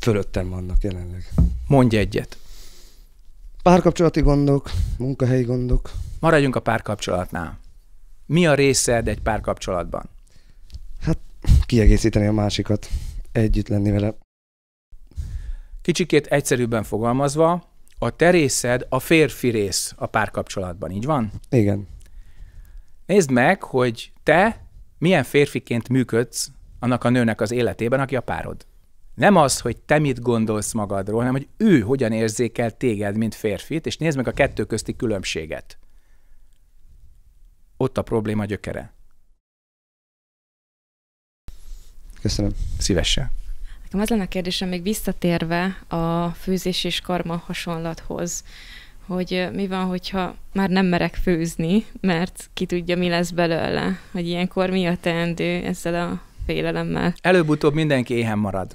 Speaker 6: fölöttem vannak jelenleg.
Speaker 1: Mondj egyet.
Speaker 6: Párkapcsolati gondok, munkahelyi gondok.
Speaker 1: Maradjunk a párkapcsolatnál. Mi a részed egy párkapcsolatban?
Speaker 6: Hát kiegészíteni a másikat, együtt lenni vele.
Speaker 1: Kicsikét egyszerűbben fogalmazva, a te részed a férfi rész a párkapcsolatban, így van?
Speaker 6: Igen.
Speaker 1: Nézd meg, hogy te milyen férfiként működsz annak a nőnek az életében, aki a párod. Nem az, hogy te mit gondolsz magadról, hanem hogy ő hogyan érzékel téged, mint férfit, és nézd meg a kettő közti különbséget. Ott a probléma gyökere.
Speaker 6: Köszönöm.
Speaker 1: Szívesen.
Speaker 7: Nekem az lenne a kérdésem, még visszatérve a főzés és karma hasonlathoz, hogy mi van, hogyha már nem merek főzni, mert ki tudja, mi lesz belőle, hogy ilyenkor mi a teendő ezzel a félelemmel.
Speaker 1: Előbb-utóbb mindenki éhen marad.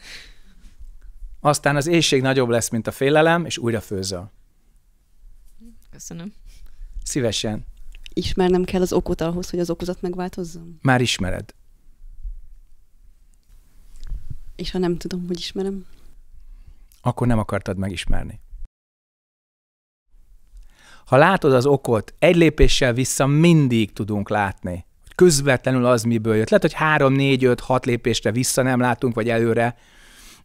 Speaker 1: Aztán az éjség nagyobb lesz, mint a félelem, és újra főzöl.
Speaker 7: Köszönöm.
Speaker 1: Szívesen.
Speaker 8: Ismernem kell az okot ahhoz, hogy az okozat megváltozzon?
Speaker 1: Már ismered.
Speaker 8: És ha nem tudom, hogy ismerem?
Speaker 1: Akkor nem akartad megismerni. Ha látod az okot, egy lépéssel vissza mindig tudunk látni, hogy közvetlenül az miből jött. Lehet, hogy három, négy, öt, hat lépésre vissza nem látunk, vagy előre,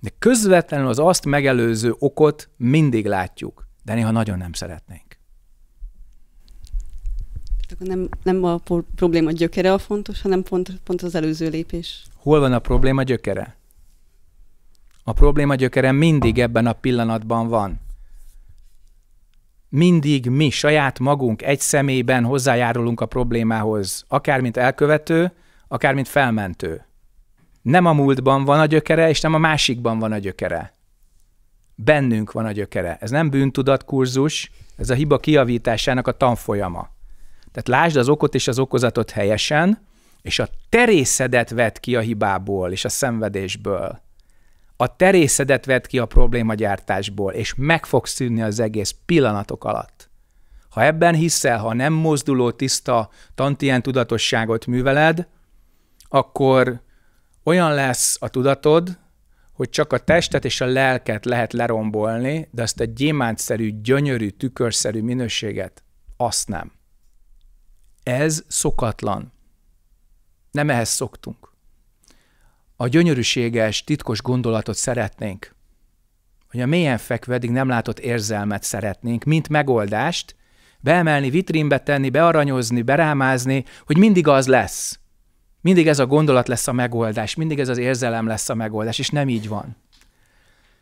Speaker 1: de közvetlenül az azt megelőző okot mindig látjuk, de néha nagyon nem szeretnénk.
Speaker 8: Nem, nem a probléma gyökere a fontos, hanem pont, pont az előző lépés.
Speaker 1: Hol van a probléma gyökere? A probléma gyökere mindig ebben a pillanatban van. mindig mi saját magunk egy személyben hozzájárulunk a problémához, akár mint elkövető, akár mint felmentő. Nem a múltban van a gyökere, és nem a másikban van a gyökere. Bennünk van a gyökere. Ez nem bűntudatkurzus, ez a hiba kiavításának a tanfolyama. Tehát lásd az okot és az okozatot helyesen, és a terészedet vett ki a hibából és a szenvedésből. A terészedet vett ki a problémagyártásból, és meg fog szűnni az egész pillanatok alatt. Ha ebben hiszel, ha nem mozduló, tiszta, tantien tudatosságot műveled, akkor olyan lesz a tudatod, hogy csak a testet és a lelket lehet lerombolni, de azt a gyémántszerű, gyönyörű, tükörszerű minőséget, azt nem. Ez szokatlan. Nem ehhez szoktunk. A gyönyörűséges, titkos gondolatot szeretnénk, hogy a mélyen fekvő eddig nem látott érzelmet szeretnénk, mint megoldást, beemelni, vitrínbe tenni, bearanyozni, berámázni, hogy mindig az lesz. Mindig ez a gondolat lesz a megoldás, mindig ez az érzelem lesz a megoldás, és nem így van.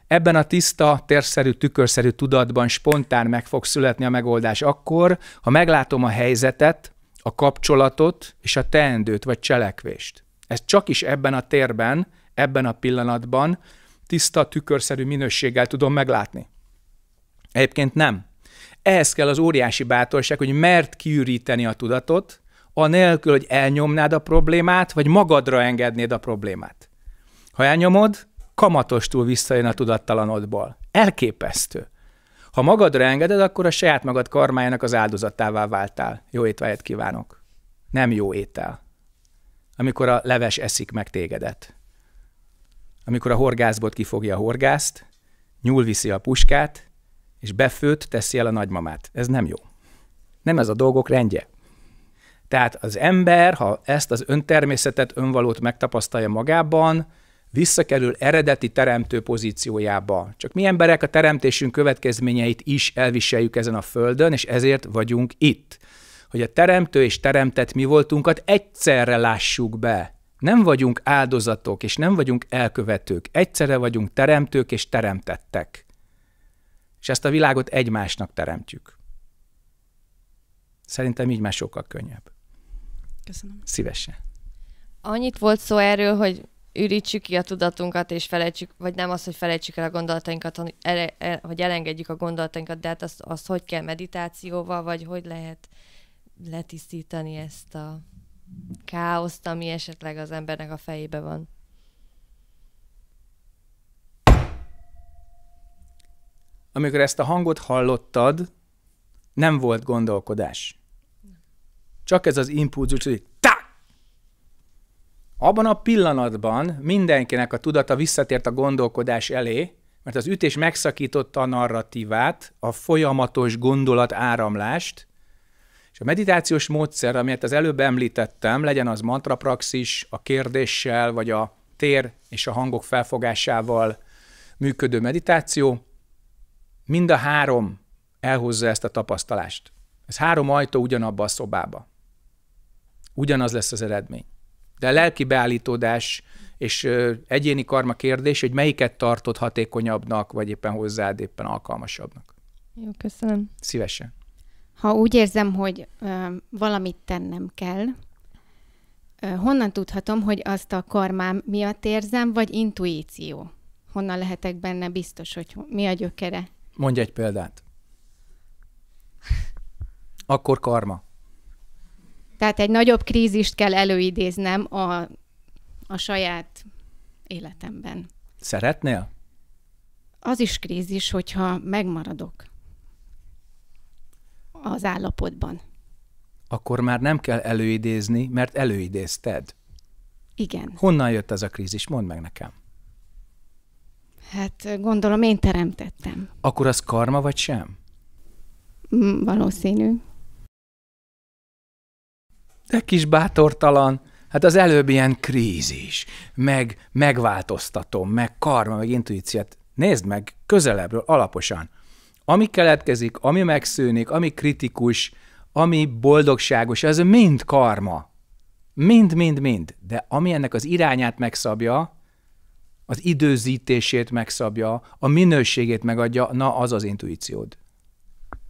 Speaker 1: Ebben a tiszta, térszerű, tükörszerű tudatban spontán meg fog születni a megoldás akkor, ha meglátom a helyzetet, a kapcsolatot és a teendőt vagy cselekvést. Ez csak is ebben a térben, ebben a pillanatban tiszta, tükörszerű minőséggel tudom meglátni. Egyébként nem. Ehhez kell az óriási bátorság, hogy mert kiüríteni a tudatot, anélkül, hogy elnyomnád a problémát, vagy magadra engednéd a problémát. Ha elnyomod, kamatostul visszajön a tudattalanodból. Elképesztő. Ha magadra engeded, akkor a saját magad karmájának az áldozatává váltál. Jó étvágyat kívánok. Nem jó étel. Amikor a leves eszik meg tégedet. Amikor a horgászbot kifogja a horgászt, nyúl viszi a puskát, és befőtt teszi el a nagymamát. Ez nem jó. Nem ez a dolgok rendje. Tehát az ember, ha ezt az öntermészetet, önvalót megtapasztalja magában, visszakerül eredeti teremtő pozíciójába. Csak mi emberek a teremtésünk következményeit is elviseljük ezen a földön, és ezért vagyunk itt. Hogy a teremtő és teremtett mi voltunkat egyszerre lássuk be. Nem vagyunk áldozatok, és nem vagyunk elkövetők. Egyszerre vagyunk teremtők és teremtettek. És ezt a világot egymásnak teremtjük. Szerintem így már sokkal könnyebb.
Speaker 8: Köszönöm.
Speaker 1: Szívesen.
Speaker 9: Annyit volt szó erről, hogy ürítsük ki a tudatunkat, és felejtsük, vagy nem az, hogy felejtsük el a gondolatainkat, hogy, ele, el, hogy elengedjük a gondolatainkat, de hát azt, azt hogy kell meditációval, vagy hogy lehet letisztítani ezt a káoszt, ami esetleg az embernek a fejébe van.
Speaker 1: Amikor ezt a hangot hallottad, nem volt gondolkodás. Csak ez az impulzus, hogy abban a pillanatban mindenkinek a tudata visszatért a gondolkodás elé, mert az ütés megszakította a narratívát, a folyamatos gondolat áramlást, és a meditációs módszer, amelyet az előbb említettem, legyen az mantrapraxis, a kérdéssel, vagy a tér és a hangok felfogásával működő meditáció, mind a három elhozza ezt a tapasztalást. Ez három ajtó ugyanabba a szobába. Ugyanaz lesz az eredmény. De a lelki beállítódás és egyéni karma kérdés, hogy melyiket tartod hatékonyabbnak, vagy éppen hozzád éppen alkalmasabbnak.
Speaker 9: Jó, köszönöm.
Speaker 1: Szívesen.
Speaker 4: Ha úgy érzem, hogy ö, valamit tennem kell, ö, honnan tudhatom, hogy azt a karmám miatt érzem, vagy intuíció? Honnan lehetek benne biztos, hogy mi a gyökere?
Speaker 1: Mondj egy példát. Akkor karma.
Speaker 4: Tehát egy nagyobb krízist kell előidéznem a, a saját életemben.
Speaker 1: Szeretnél?
Speaker 4: Az is krízis, hogyha megmaradok az állapotban.
Speaker 1: Akkor már nem kell előidézni, mert előidézted.
Speaker 4: Igen.
Speaker 1: Honnan jött ez a krízis? Mondd meg nekem.
Speaker 4: Hát gondolom én teremtettem.
Speaker 1: Akkor az karma vagy sem?
Speaker 4: Mm, Valószínű.
Speaker 1: De kis bátortalan, hát az előbb ilyen krízis, meg megváltoztatom, meg karma, meg intuíciát. Nézd meg közelebbről, alaposan. Ami keletkezik, ami megszűnik, ami kritikus, ami boldogságos, az mind karma. Mind, mind, mind. De ami ennek az irányát megszabja, az időzítését megszabja, a minőségét megadja, na az az intuíciód.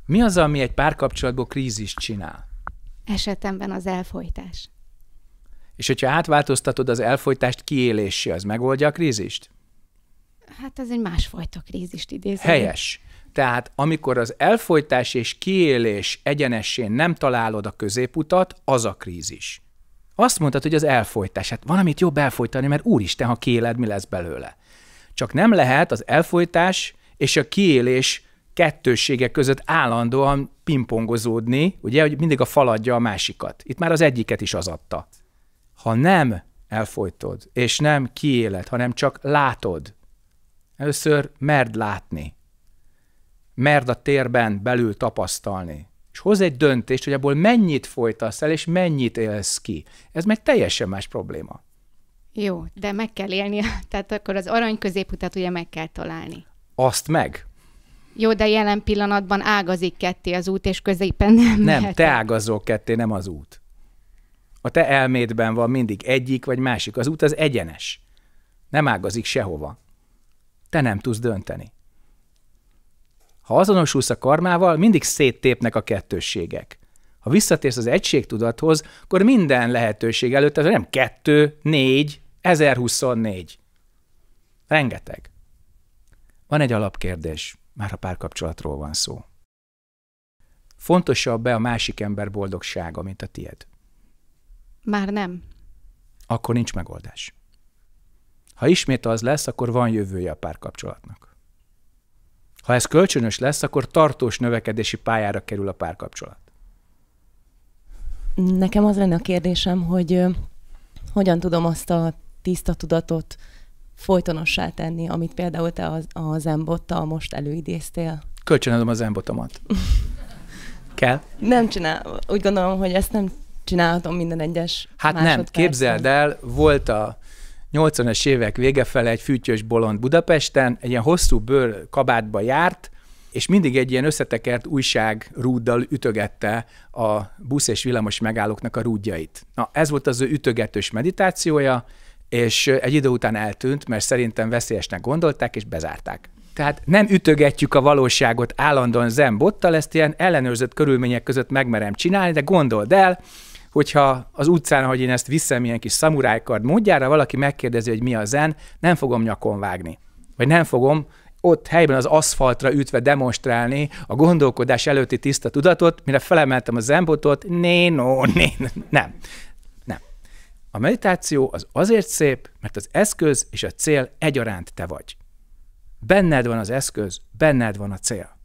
Speaker 1: Mi az, ami egy párkapcsolatból krízist csinál?
Speaker 4: Esetemben az elfolytás.
Speaker 1: És hogyha átváltoztatod az elfolytást kiélésé, az megoldja a krízist?
Speaker 4: Hát ez egy másfajta krízist idéző.
Speaker 1: Helyes. Tehát amikor az elfolytás és kiélés egyenessén nem találod a középutat, az a krízis. Azt mondtad, hogy az elfolytás. Hát valamit jobb elfolytani, mert úristen, ha kiéled, mi lesz belőle. Csak nem lehet az elfolytás és a kiélés kettőssége között állandóan pingpongozódni, ugye, hogy mindig a fal adja a másikat. Itt már az egyiket is az adta. Ha nem elfolytod, és nem kiéled, hanem csak látod, először merd látni, merd a térben belül tapasztalni, és hoz egy döntést, hogy abból mennyit folytasz el, és mennyit élsz ki. Ez meg teljesen más probléma.
Speaker 4: Jó, de meg kell élni, tehát akkor az arany középutat ugye meg kell találni.
Speaker 1: Azt meg.
Speaker 4: Jó, de jelen pillanatban ágazik ketté az út, és középen nem
Speaker 1: Nem,
Speaker 4: lehet.
Speaker 1: te ágazol ketté, nem az út. A te elmédben van mindig egyik vagy másik. Az út az egyenes. Nem ágazik sehova. Te nem tudsz dönteni. Ha azonosulsz a karmával, mindig széttépnek a kettősségek. Ha visszatérsz az egységtudathoz, akkor minden lehetőség előtt, ez nem kettő, négy, 1024. Rengeteg. Van egy alapkérdés, már a párkapcsolatról van szó. Fontosabb-e a másik ember boldogsága, mint a tied?
Speaker 4: Már nem.
Speaker 1: Akkor nincs megoldás. Ha ismét az lesz, akkor van jövője a párkapcsolatnak. Ha ez kölcsönös lesz, akkor tartós növekedési pályára kerül a párkapcsolat.
Speaker 10: Nekem az lenne a kérdésem, hogy hogyan tudom azt a tiszta tudatot folytonossá tenni, amit például te az, a Zembottal most előidéztél.
Speaker 1: Kölcsönadom az embotomat. Kell?
Speaker 10: Nem csinál, úgy gondolom, hogy ezt nem csinálhatom minden egyes
Speaker 1: Hát nem, képzeld el, volt a 80-as évek vége fele egy fütyös bolond Budapesten, egy ilyen hosszú bőr kabátba járt, és mindig egy ilyen összetekert újság rúddal ütögette a busz és villamos megállóknak a rúdjait. Na, ez volt az ő ütögetős meditációja, és egy idő után eltűnt, mert szerintem veszélyesnek gondolták, és bezárták. Tehát nem ütögetjük a valóságot állandóan zembottal, ezt ilyen ellenőrzött körülmények között megmerem csinálni, de gondold el, hogyha az utcán, hogy én ezt viszem ilyen kis szamurájkard módjára, valaki megkérdezi, hogy mi a zen, nem fogom nyakon vágni. Vagy nem fogom ott helyben az aszfaltra ütve demonstrálni a gondolkodás előtti tiszta tudatot, mire felemeltem a zenbotot, né, no, né. Nem. A meditáció az azért szép, mert az eszköz és a cél egyaránt te vagy. Benned van az eszköz, benned van a cél.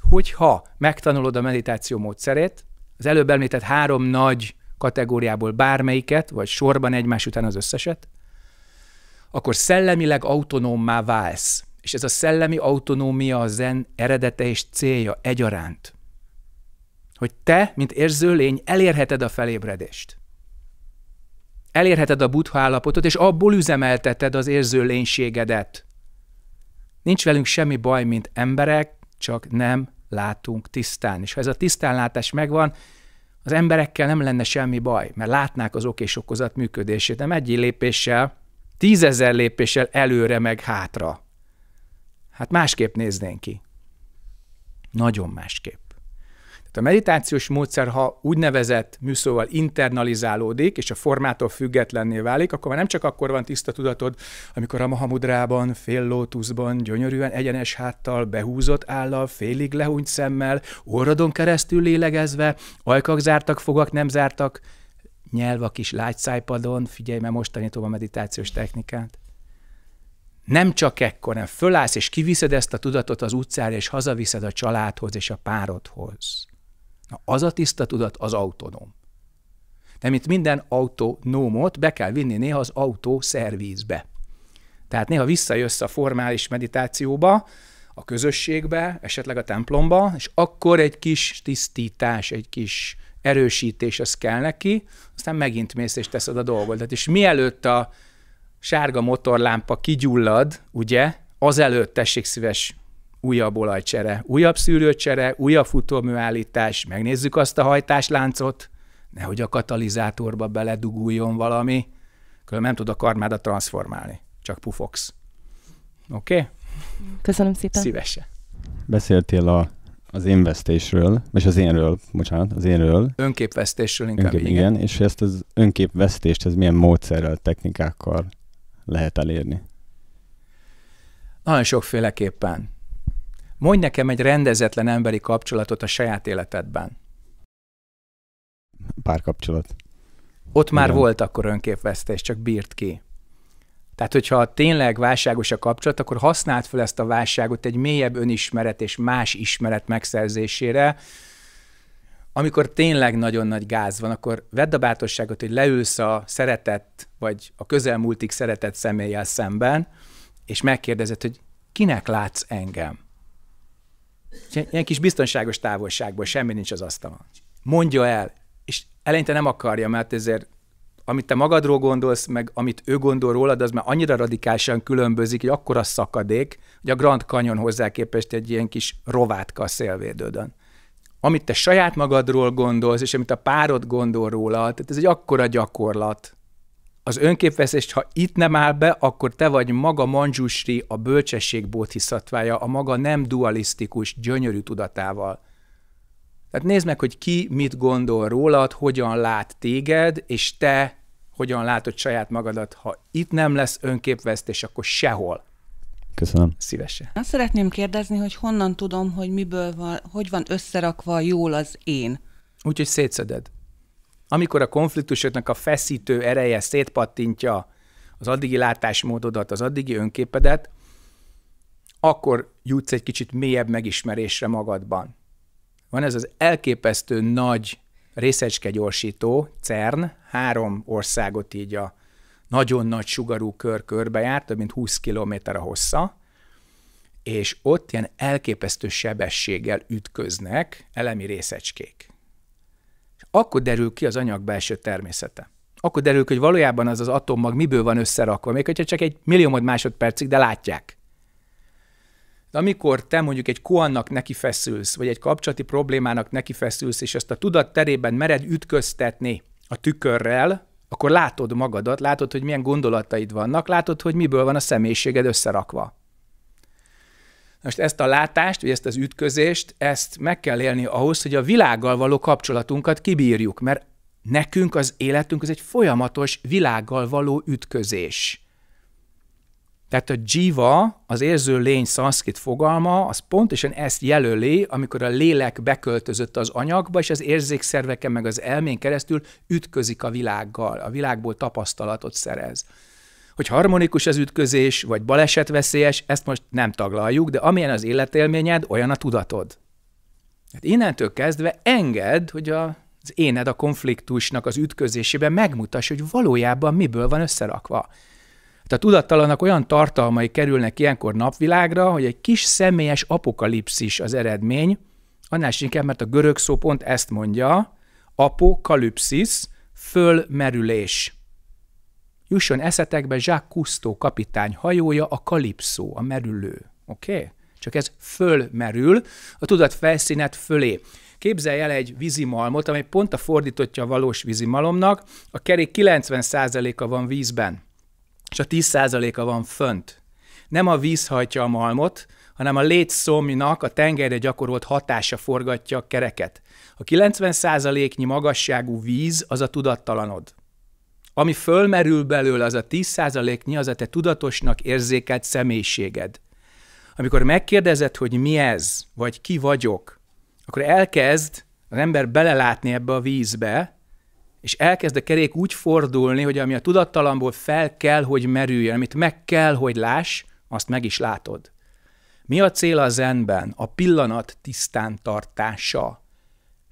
Speaker 1: Hogyha megtanulod a meditáció módszerét, az előbb említett három nagy kategóriából bármelyiket, vagy sorban egymás után az összeset, akkor szellemileg autonómmá válsz. És ez a szellemi autonómia a zen eredete és célja egyaránt. Hogy te, mint érző lény, elérheted a felébredést. Elérheted a buddha állapotot, és abból üzemelteted az érző lénységedet. Nincs velünk semmi baj, mint emberek, csak nem látunk tisztán. És ha ez a tisztánlátás megvan, az emberekkel nem lenne semmi baj, mert látnák az ok és okozat működését, nem egy lépéssel, tízezer lépéssel előre meg hátra. Hát másképp néznénk ki. Nagyon másképp. A meditációs módszer, ha úgynevezett műszóval internalizálódik, és a formától függetlenné válik, akkor már nem csak akkor van tiszta tudatod, amikor a Mahamudrában, fél lótuszban, gyönyörűen egyenes háttal, behúzott állal, félig lehúnyt szemmel, orradon keresztül lélegezve, ajkak zártak, fogak nem zártak, nyelv a kis lágyszájpadon, figyelj, mert most tanítom a meditációs technikát. Nem csak ekkor, nem fölállsz, és kiviszed ezt a tudatot az utcára, és hazaviszed a családhoz és a párodhoz. Na, az a tiszta tudat az autonóm. De mint minden autonómot be kell vinni néha az autó szervízbe. Tehát néha visszajössz a formális meditációba, a közösségbe, esetleg a templomba, és akkor egy kis tisztítás, egy kis erősítés az kell neki, aztán megint mész és teszed a dolgodat. És mielőtt a sárga motorlámpa kigyullad, ugye, azelőtt tessék szíves újabb olajcsere, újabb szűrőcsere, újabb futóműállítás, megnézzük azt a hajtásláncot, nehogy a katalizátorba beleduguljon valami, különben nem tud a karmádat transformálni, csak pufogsz. Oké? Okay?
Speaker 10: Köszönöm szépen.
Speaker 1: Szívesen.
Speaker 11: Beszéltél a, az én vesztésről, és az énről, bocsánat, az énről.
Speaker 1: Önképvesztésről inkább,
Speaker 11: Önkép,
Speaker 1: igen.
Speaker 11: igen. És ezt az önképvesztést, ez milyen módszerrel, technikákkal lehet elérni?
Speaker 1: Nagyon sokféleképpen. Mondj nekem egy rendezetlen emberi kapcsolatot a saját életedben.
Speaker 11: Párkapcsolat.
Speaker 1: Ott már
Speaker 11: Igen.
Speaker 1: volt akkor önképvesztés, csak bírt ki. Tehát, hogyha tényleg válságos a kapcsolat, akkor használd fel ezt a válságot egy mélyebb önismeret és más ismeret megszerzésére. Amikor tényleg nagyon nagy gáz van, akkor vedd a bátorságot, hogy leülsz a szeretett, vagy a közelmúltig szeretett személlyel szemben, és megkérdezed, hogy kinek látsz engem? Ilyen kis biztonságos távolságból, semmi nincs az asztalon. Mondja el, és eleinte nem akarja, mert ezért amit te magadról gondolsz, meg amit ő gondol rólad, az már annyira radikálisan különbözik, hogy akkora szakadék, hogy a Grand Canyon hozzá képest egy ilyen kis rovátka a szélvédődön. Amit te saját magadról gondolsz, és amit a párod gondol róla, tehát ez egy akkora gyakorlat. Az önképveszést, ha itt nem áll be, akkor te vagy maga Manjusri, a bölcsesség bódhiszatvája, a maga nem dualisztikus, gyönyörű tudatával. Tehát nézd meg, hogy ki mit gondol rólad, hogyan lát téged, és te hogyan látod saját magadat. Ha itt nem lesz önképvesztés, akkor sehol.
Speaker 11: Köszönöm.
Speaker 1: Szívesen.
Speaker 12: Azt szeretném kérdezni, hogy honnan tudom, hogy miből van, hogy van összerakva jól az én.
Speaker 1: Úgyhogy szétszeded. Amikor a konfliktusoknak a feszítő ereje szétpattintja az addigi látásmódodat, az addigi önképedet, akkor jutsz egy kicsit mélyebb megismerésre magadban. Van ez az elképesztő nagy részecskegyorsító, CERN, három országot így a nagyon nagy sugarú kör körbejárt, több mint 20 km a hossza, és ott ilyen elképesztő sebességgel ütköznek elemi részecskék. Akkor derül ki az anyag belső természete. Akkor derül ki, hogy valójában az az atommag miből van összerakva, még hogyha csak egy milliómod másodpercig, de látják. De amikor te mondjuk egy koannak neki feszülsz, vagy egy kapcsolati problémának neki feszülsz, és ezt a tudat terében mered ütköztetni a tükörrel, akkor látod magadat, látod, hogy milyen gondolataid vannak, látod, hogy miből van a személyiséged összerakva. Most ezt a látást, vagy ezt az ütközést, ezt meg kell élni ahhoz, hogy a világgal való kapcsolatunkat kibírjuk, mert nekünk az életünk az egy folyamatos világgal való ütközés. Tehát a jiva, az érző lény szanszkrit fogalma, az pontosan ezt jelöli, amikor a lélek beköltözött az anyagba, és az érzékszerveken meg az elmén keresztül ütközik a világgal, a világból tapasztalatot szerez. Hogy harmonikus az ütközés, vagy balesetveszélyes, ezt most nem taglaljuk, de amilyen az életélményed, olyan a tudatod. Hát innentől kezdve enged, hogy a, az éned a konfliktusnak az ütközésében megmutass, hogy valójában miből van összerakva. Hát a tudattalannak olyan tartalmai kerülnek ilyenkor napvilágra, hogy egy kis személyes apokalipszis az eredmény, annál inkább, mert a görög szó pont ezt mondja, apokalipszis, fölmerülés. Jusson eszetekbe Jacques Cousteau kapitány hajója, a kalipszó, a merülő. Oké? Okay? Csak ez fölmerül, a tudat felszínet fölé. Képzelj el egy vízimalmot, amely pont a fordítottja a valós vízimalomnak, a kerék 90%-a van vízben, és a 10%-a van fönt. Nem a víz hajtja a malmot, hanem a létszomnak a tengerre gyakorolt hatása forgatja a kereket. A 90%-nyi magasságú víz az a tudattalanod. Ami fölmerül belőle, az a 10%-nyi az a te tudatosnak érzékelt személyiséged. Amikor megkérdezed, hogy mi ez, vagy ki vagyok, akkor elkezd az ember belelátni ebbe a vízbe, és elkezd a kerék úgy fordulni, hogy ami a tudattalamból fel kell, hogy merüljön, amit meg kell, hogy láss, azt meg is látod. Mi a cél a zenben? A pillanat tisztán tartása.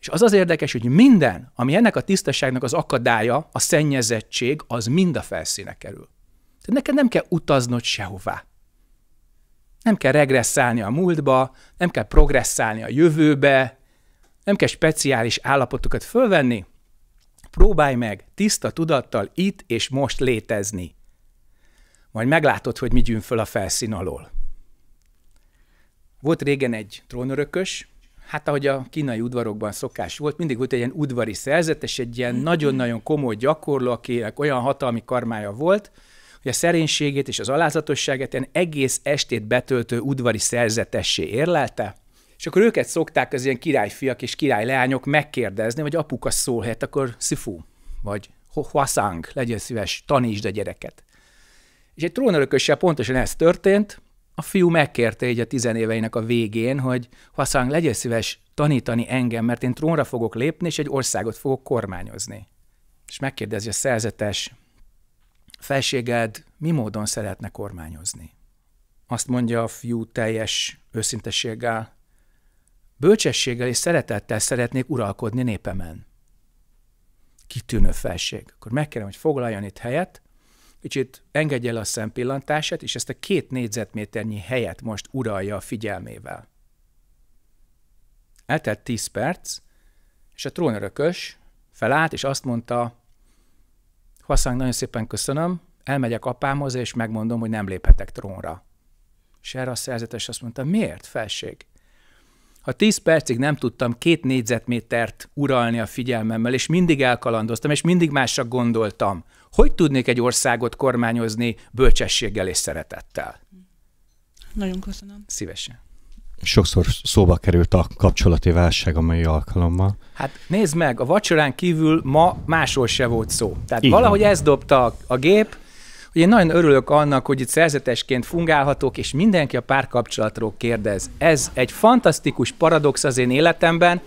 Speaker 1: És az az érdekes, hogy minden, ami ennek a tisztaságnak az akadálya, a szennyezettség, az mind a felszíne kerül. Tehát neked nem kell utaznod sehová. Nem kell regresszálni a múltba, nem kell progresszálni a jövőbe, nem kell speciális állapotokat fölvenni. Próbálj meg tiszta tudattal itt és most létezni. Majd meglátod, hogy mi gyűn föl a felszín alól. Volt régen egy trónörökös, hát ahogy a kínai udvarokban szokás volt, mindig volt egy ilyen udvari szerzetes, egy ilyen nagyon-nagyon komoly gyakorló, akinek olyan hatalmi karmája volt, hogy a szerénységét és az alázatosságát ilyen egész estét betöltő udvari szerzetessé érlelte, És akkor őket szokták az ilyen királyfiak és királyleányok megkérdezni, vagy apuka szólhat, akkor szifu, vagy huasang, legyen szíves, tanítsd a gyereket. És egy trónörökössel pontosan ez történt, a fiú megkérte így a tizenéveinek a végén, hogy Huasang, legyen szíves tanítani engem, mert én trónra fogok lépni, és egy országot fogok kormányozni. És megkérdezi a szerzetes, felséged mi módon szeretne kormányozni? Azt mondja a fiú teljes őszintességgel, bölcsességgel és szeretettel szeretnék uralkodni népemen. Kitűnő felség. Akkor megkérem, hogy foglaljon itt helyet, kicsit engedje el a szempillantását, és ezt a két négyzetméternyi helyet most uralja a figyelmével. Eltelt tíz perc, és a trónörökös felállt, és azt mondta, Haszang, nagyon szépen köszönöm, elmegyek apámhoz, és megmondom, hogy nem léphetek trónra. És erre a szerzetes azt mondta, miért, felség? Ha tíz percig nem tudtam két négyzetmétert uralni a figyelmemmel, és mindig elkalandoztam, és mindig másra gondoltam, hogy tudnék egy országot kormányozni bölcsességgel és szeretettel?
Speaker 12: Nagyon köszönöm.
Speaker 1: Szívesen.
Speaker 13: Sokszor szóba került a kapcsolati válság a mai alkalommal.
Speaker 1: Hát nézd meg, a vacsorán kívül ma másról se volt szó. Tehát
Speaker 13: Igen.
Speaker 1: valahogy ez dobta a gép, hogy én nagyon örülök annak, hogy itt szerzetesként fungálhatok, és mindenki a párkapcsolatról kérdez. Ez egy fantasztikus paradox az én életemben,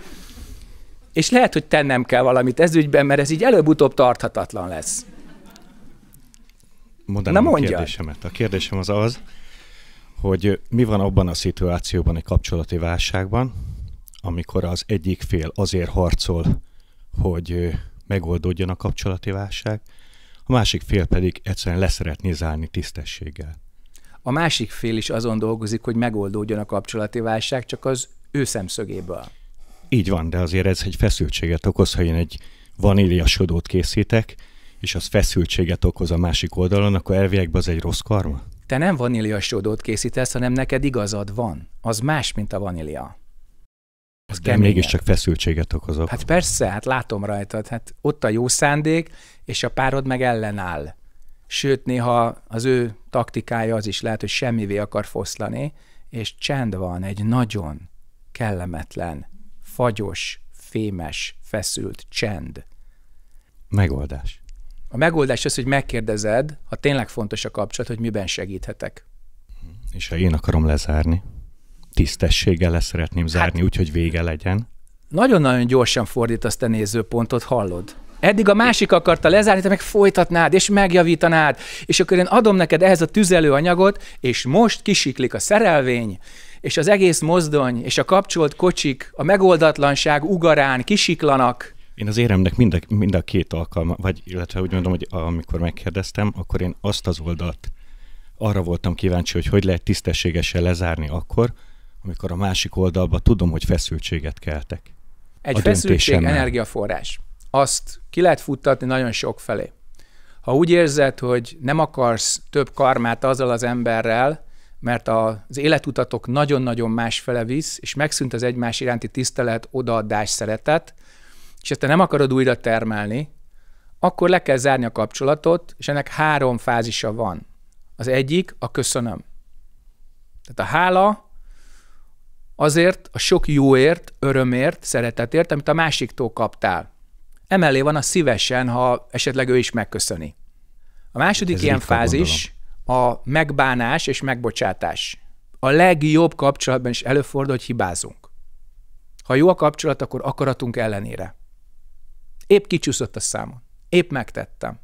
Speaker 1: és lehet, hogy tennem kell valamit ez ügyben, mert ez így előbb-utóbb tarthatatlan lesz.
Speaker 13: Mondanám
Speaker 1: Na
Speaker 13: a kérdésemet. A kérdésem az az, hogy mi van abban a szituációban, egy kapcsolati válságban, amikor az egyik fél azért harcol, hogy megoldódjon a kapcsolati válság, a másik fél pedig egyszerűen leszeretné zárni tisztességgel.
Speaker 1: A másik fél is azon dolgozik, hogy megoldódjon a kapcsolati válság, csak az ő szemszögéből.
Speaker 13: Így van, de azért ez egy feszültséget okoz, ha én egy vaníliasodót készítek, és az feszültséget okoz a másik oldalon, akkor elviekben az egy rossz karma?
Speaker 1: Te nem vaníliasódót készítesz, hanem neked igazad van. Az más, mint a vanília. Az
Speaker 13: De
Speaker 1: keményebb.
Speaker 13: mégiscsak feszültséget okozok.
Speaker 1: Hát persze, hát látom rajtad, hát ott a jó szándék, és a párod meg ellenáll. Sőt, néha az ő taktikája az is lehet, hogy semmivé akar foszlani, és csend van, egy nagyon kellemetlen, fagyos, fémes, feszült csend.
Speaker 13: Megoldás.
Speaker 1: A megoldás az, hogy megkérdezed, ha tényleg fontos a kapcsolat, hogy miben segíthetek.
Speaker 13: És ha én akarom lezárni, tisztességgel le szeretném zárni, hát, úgyhogy vége legyen.
Speaker 1: Nagyon-nagyon gyorsan fordítasz te nézőpontot, hallod? Eddig a másik akarta lezárni, te meg folytatnád, és megjavítanád, és akkor én adom neked ehhez a tüzelőanyagot, és most kisiklik a szerelvény, és az egész mozdony, és a kapcsolt kocsik, a megoldatlanság ugarán kisiklanak.
Speaker 13: Én az éremnek mind a, mind a két alkalma, vagy illetve úgy mondom, hogy amikor megkérdeztem, akkor én azt az oldalt arra voltam kíváncsi, hogy hogy lehet tisztességesen lezárni akkor, amikor a másik oldalba tudom, hogy feszültséget keltek.
Speaker 1: Egy
Speaker 13: A
Speaker 1: feszültség energiaforrás. Azt ki lehet futtatni nagyon sok felé. Ha úgy érzed, hogy nem akarsz több karmát azzal az emberrel, mert az életutatok nagyon-nagyon másfele visz, és megszűnt az egymás iránti tisztelet, odaadás, szeretet, és ezt te nem akarod újra termelni, akkor le kell zárni a kapcsolatot, és ennek három fázisa van. Az egyik a köszönöm. Tehát a hála azért a sok jóért, örömért, szeretetért, amit a másiktól kaptál. Emellé van a szívesen, ha esetleg ő is megköszöni. A második
Speaker 13: Ez
Speaker 1: ilyen fázis a megbánás és megbocsátás. A legjobb kapcsolatban is előfordul, hogy hibázunk. Ha jó a kapcsolat, akkor akaratunk ellenére. Épp kicsúszott a számon. Épp megtettem.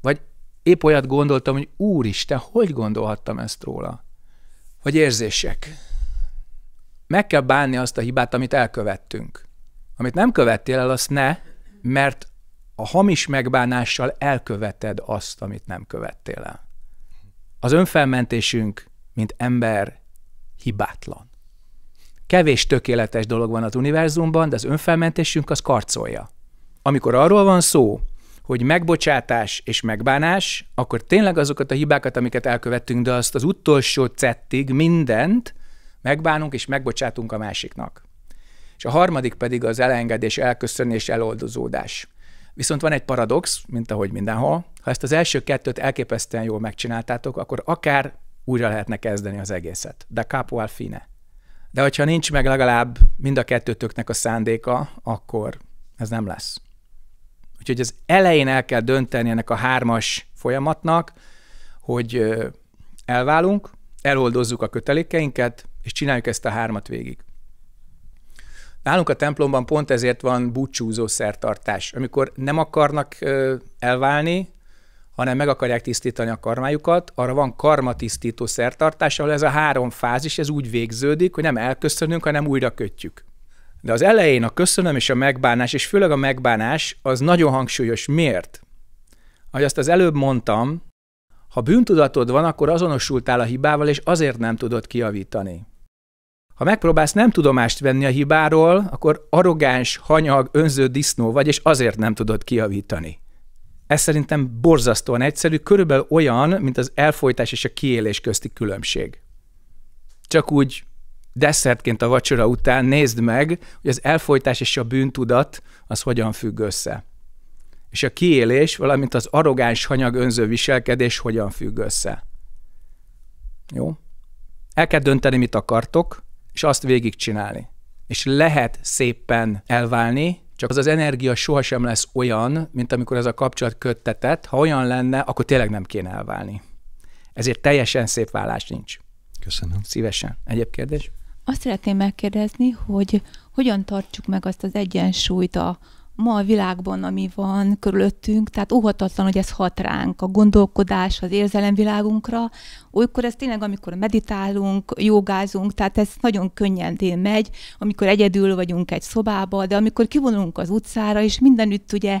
Speaker 1: Vagy épp olyat gondoltam, hogy úristen, hogy gondolhattam ezt róla? Vagy érzések. Meg kell bánni azt a hibát, amit elkövettünk. Amit nem követtél el, azt ne, mert a hamis megbánással elköveted azt, amit nem követtél el. Az önfelmentésünk, mint ember, hibátlan. Kevés tökéletes dolog van az univerzumban, de az önfelmentésünk az karcolja. Amikor arról van szó, hogy megbocsátás és megbánás, akkor tényleg azokat a hibákat, amiket elkövettünk, de azt az utolsó cettig mindent megbánunk és megbocsátunk a másiknak. És a harmadik pedig az elengedés, elköszönés, eloldozódás. Viszont van egy paradox, mint ahogy mindenhol. Ha ezt az első kettőt elképesztően jól megcsináltátok, akkor akár újra lehetne kezdeni az egészet. De capo al fine. De hogyha nincs meg legalább mind a kettőtöknek a szándéka, akkor ez nem lesz. Úgyhogy az elején el kell dönteni ennek a hármas folyamatnak, hogy elválunk, eloldozzuk a kötelékeinket, és csináljuk ezt a hármat végig. Nálunk a templomban pont ezért van búcsúzó szertartás. Amikor nem akarnak elválni, hanem meg akarják tisztítani a karmájukat, arra van karmatisztító szertartás, ahol ez a három fázis, ez úgy végződik, hogy nem elköszönünk, hanem újra kötjük. De az elején a köszönöm és a megbánás, és főleg a megbánás, az nagyon hangsúlyos. Miért? Ahogy azt az előbb mondtam, ha bűntudatod van, akkor azonosultál a hibával, és azért nem tudod kiavítani. Ha megpróbálsz nem tudomást venni a hibáról, akkor arrogáns, hanyag, önző disznó vagy, és azért nem tudod kiavítani. Ez szerintem borzasztóan egyszerű, körülbelül olyan, mint az elfolytás és a kiélés közti különbség. Csak úgy desszertként a vacsora után nézd meg, hogy az elfolytás és a bűntudat az hogyan függ össze. És a kiélés, valamint az arrogáns hanyag önző viselkedés hogyan függ össze. Jó? El kell dönteni, mit akartok, és azt végigcsinálni. És lehet szépen elválni, csak az az energia sohasem lesz olyan, mint amikor ez a kapcsolat köttetett. Ha olyan lenne, akkor tényleg nem kéne elválni. Ezért teljesen szép vállás nincs.
Speaker 13: Köszönöm.
Speaker 1: Szívesen. Egyéb kérdés?
Speaker 14: Azt szeretném megkérdezni, hogy hogyan tartjuk meg azt az egyensúlyt a, ma a világban, ami van körülöttünk, tehát óhatatlan, hogy ez hat ránk, a gondolkodás, az érzelemvilágunkra. Olykor ez tényleg, amikor meditálunk, jogázunk, tehát ez nagyon könnyen megy, amikor egyedül vagyunk egy szobába, de amikor kivonulunk az utcára, és mindenütt ugye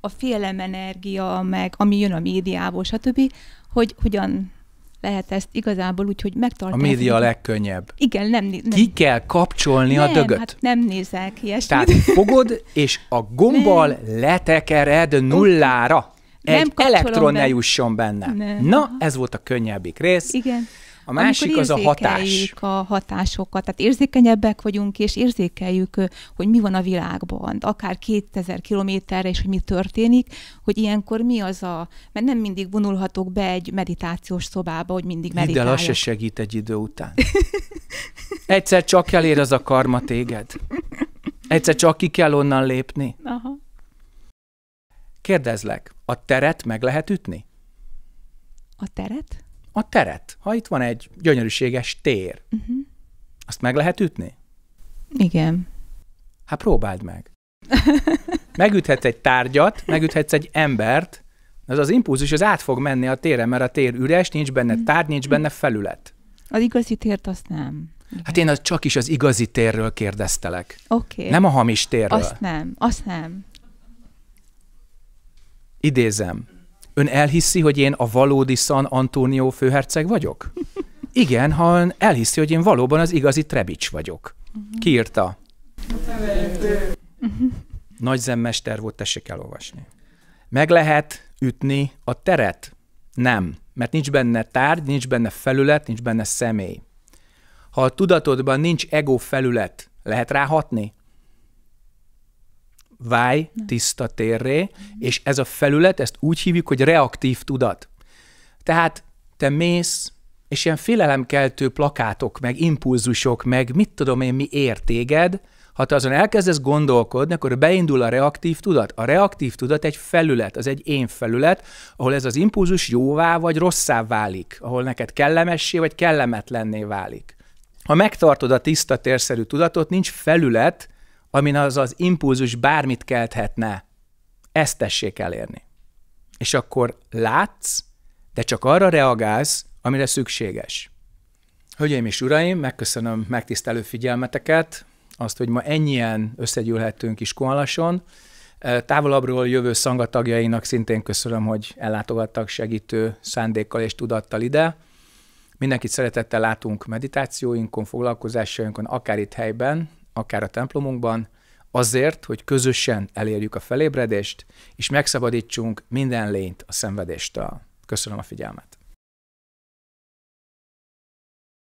Speaker 14: a félelemenergia, meg ami jön a médiából, stb., hogy hogyan lehet ezt igazából úgy, hogy megtartani.
Speaker 1: A média a legkönnyebb.
Speaker 14: Igen, nem, nem.
Speaker 1: Ki kell kapcsolni
Speaker 14: nem,
Speaker 1: a dögöt.
Speaker 14: Hát nem nézel ki ilyesmit.
Speaker 1: Tehát fogod, és a gombbal nem. letekered nullára. Egy elektron be. ne jusson benne. Nem. Na, ez volt a könnyebbik rész.
Speaker 14: Igen.
Speaker 1: A másik az a hatás.
Speaker 14: a hatásokat, tehát érzékenyebbek vagyunk, és érzékeljük, hogy mi van a világban, akár 2000 kilométerre, és hogy mi történik, hogy ilyenkor mi az a, mert nem mindig vonulhatok be egy meditációs szobába, hogy mindig meditáljak.
Speaker 1: De az se segít egy idő után. Egyszer csak elér az a karma téged. Egyszer csak ki kell onnan lépni.
Speaker 14: Aha.
Speaker 1: Kérdezlek, a teret meg lehet ütni?
Speaker 14: A teret?
Speaker 1: A teret. Ha itt van egy gyönyörűséges tér, uh-huh. azt meg lehet ütni?
Speaker 14: Igen.
Speaker 1: Hát próbáld meg. Megüthetsz egy tárgyat, megüthetsz egy embert, az az impulzus az át fog menni a téren, mert a tér üres, nincs benne mhm. tárgy, nincs benne felület.
Speaker 14: Az igazi tért azt nem.
Speaker 1: Igen. Hát én az csak is az igazi térről kérdeztelek.
Speaker 14: Oké. Okay.
Speaker 1: Nem a hamis térről.
Speaker 14: Azt nem, azt nem.
Speaker 1: Idézem. Ön elhiszi, hogy én a valódi San Antonio főherceg vagyok? Igen, ha ön elhiszi, hogy én valóban az igazi Trebics vagyok. Írta? Nagy zemmester volt, tessék elolvasni. Meg lehet ütni a teret? Nem, mert nincs benne tárgy, nincs benne felület, nincs benne személy. Ha a tudatodban nincs ego felület, lehet ráhatni? Válj tiszta térré, és ez a felület, ezt úgy hívjuk, hogy reaktív tudat. Tehát te mész, és ilyen félelemkeltő plakátok, meg impulzusok, meg mit tudom én, mi értéged, ha te azon elkezdesz gondolkodni, akkor beindul a reaktív tudat. A reaktív tudat egy felület, az egy én felület, ahol ez az impulzus jóvá vagy rosszá válik, ahol neked kellemessé vagy kellemetlenné válik. Ha megtartod a tiszta térszerű tudatot, nincs felület, amin az az impulzus bármit kelthetne. Ezt tessék elérni. És akkor látsz, de csak arra reagálsz, amire szükséges. Hölgyeim és uraim, megköszönöm megtisztelő figyelmeteket, azt, hogy ma ennyien összegyűlhettünk Iskoalason. Távolabbról jövő szangatagjainak szintén köszönöm, hogy ellátogattak segítő szándékkal és tudattal ide. Mindenkit szeretettel látunk meditációinkon, foglalkozásainkon, akár itt helyben, akár a templomunkban, azért, hogy közösen elérjük a felébredést, és megszabadítsunk minden lényt a szenvedéstől. Köszönöm a figyelmet!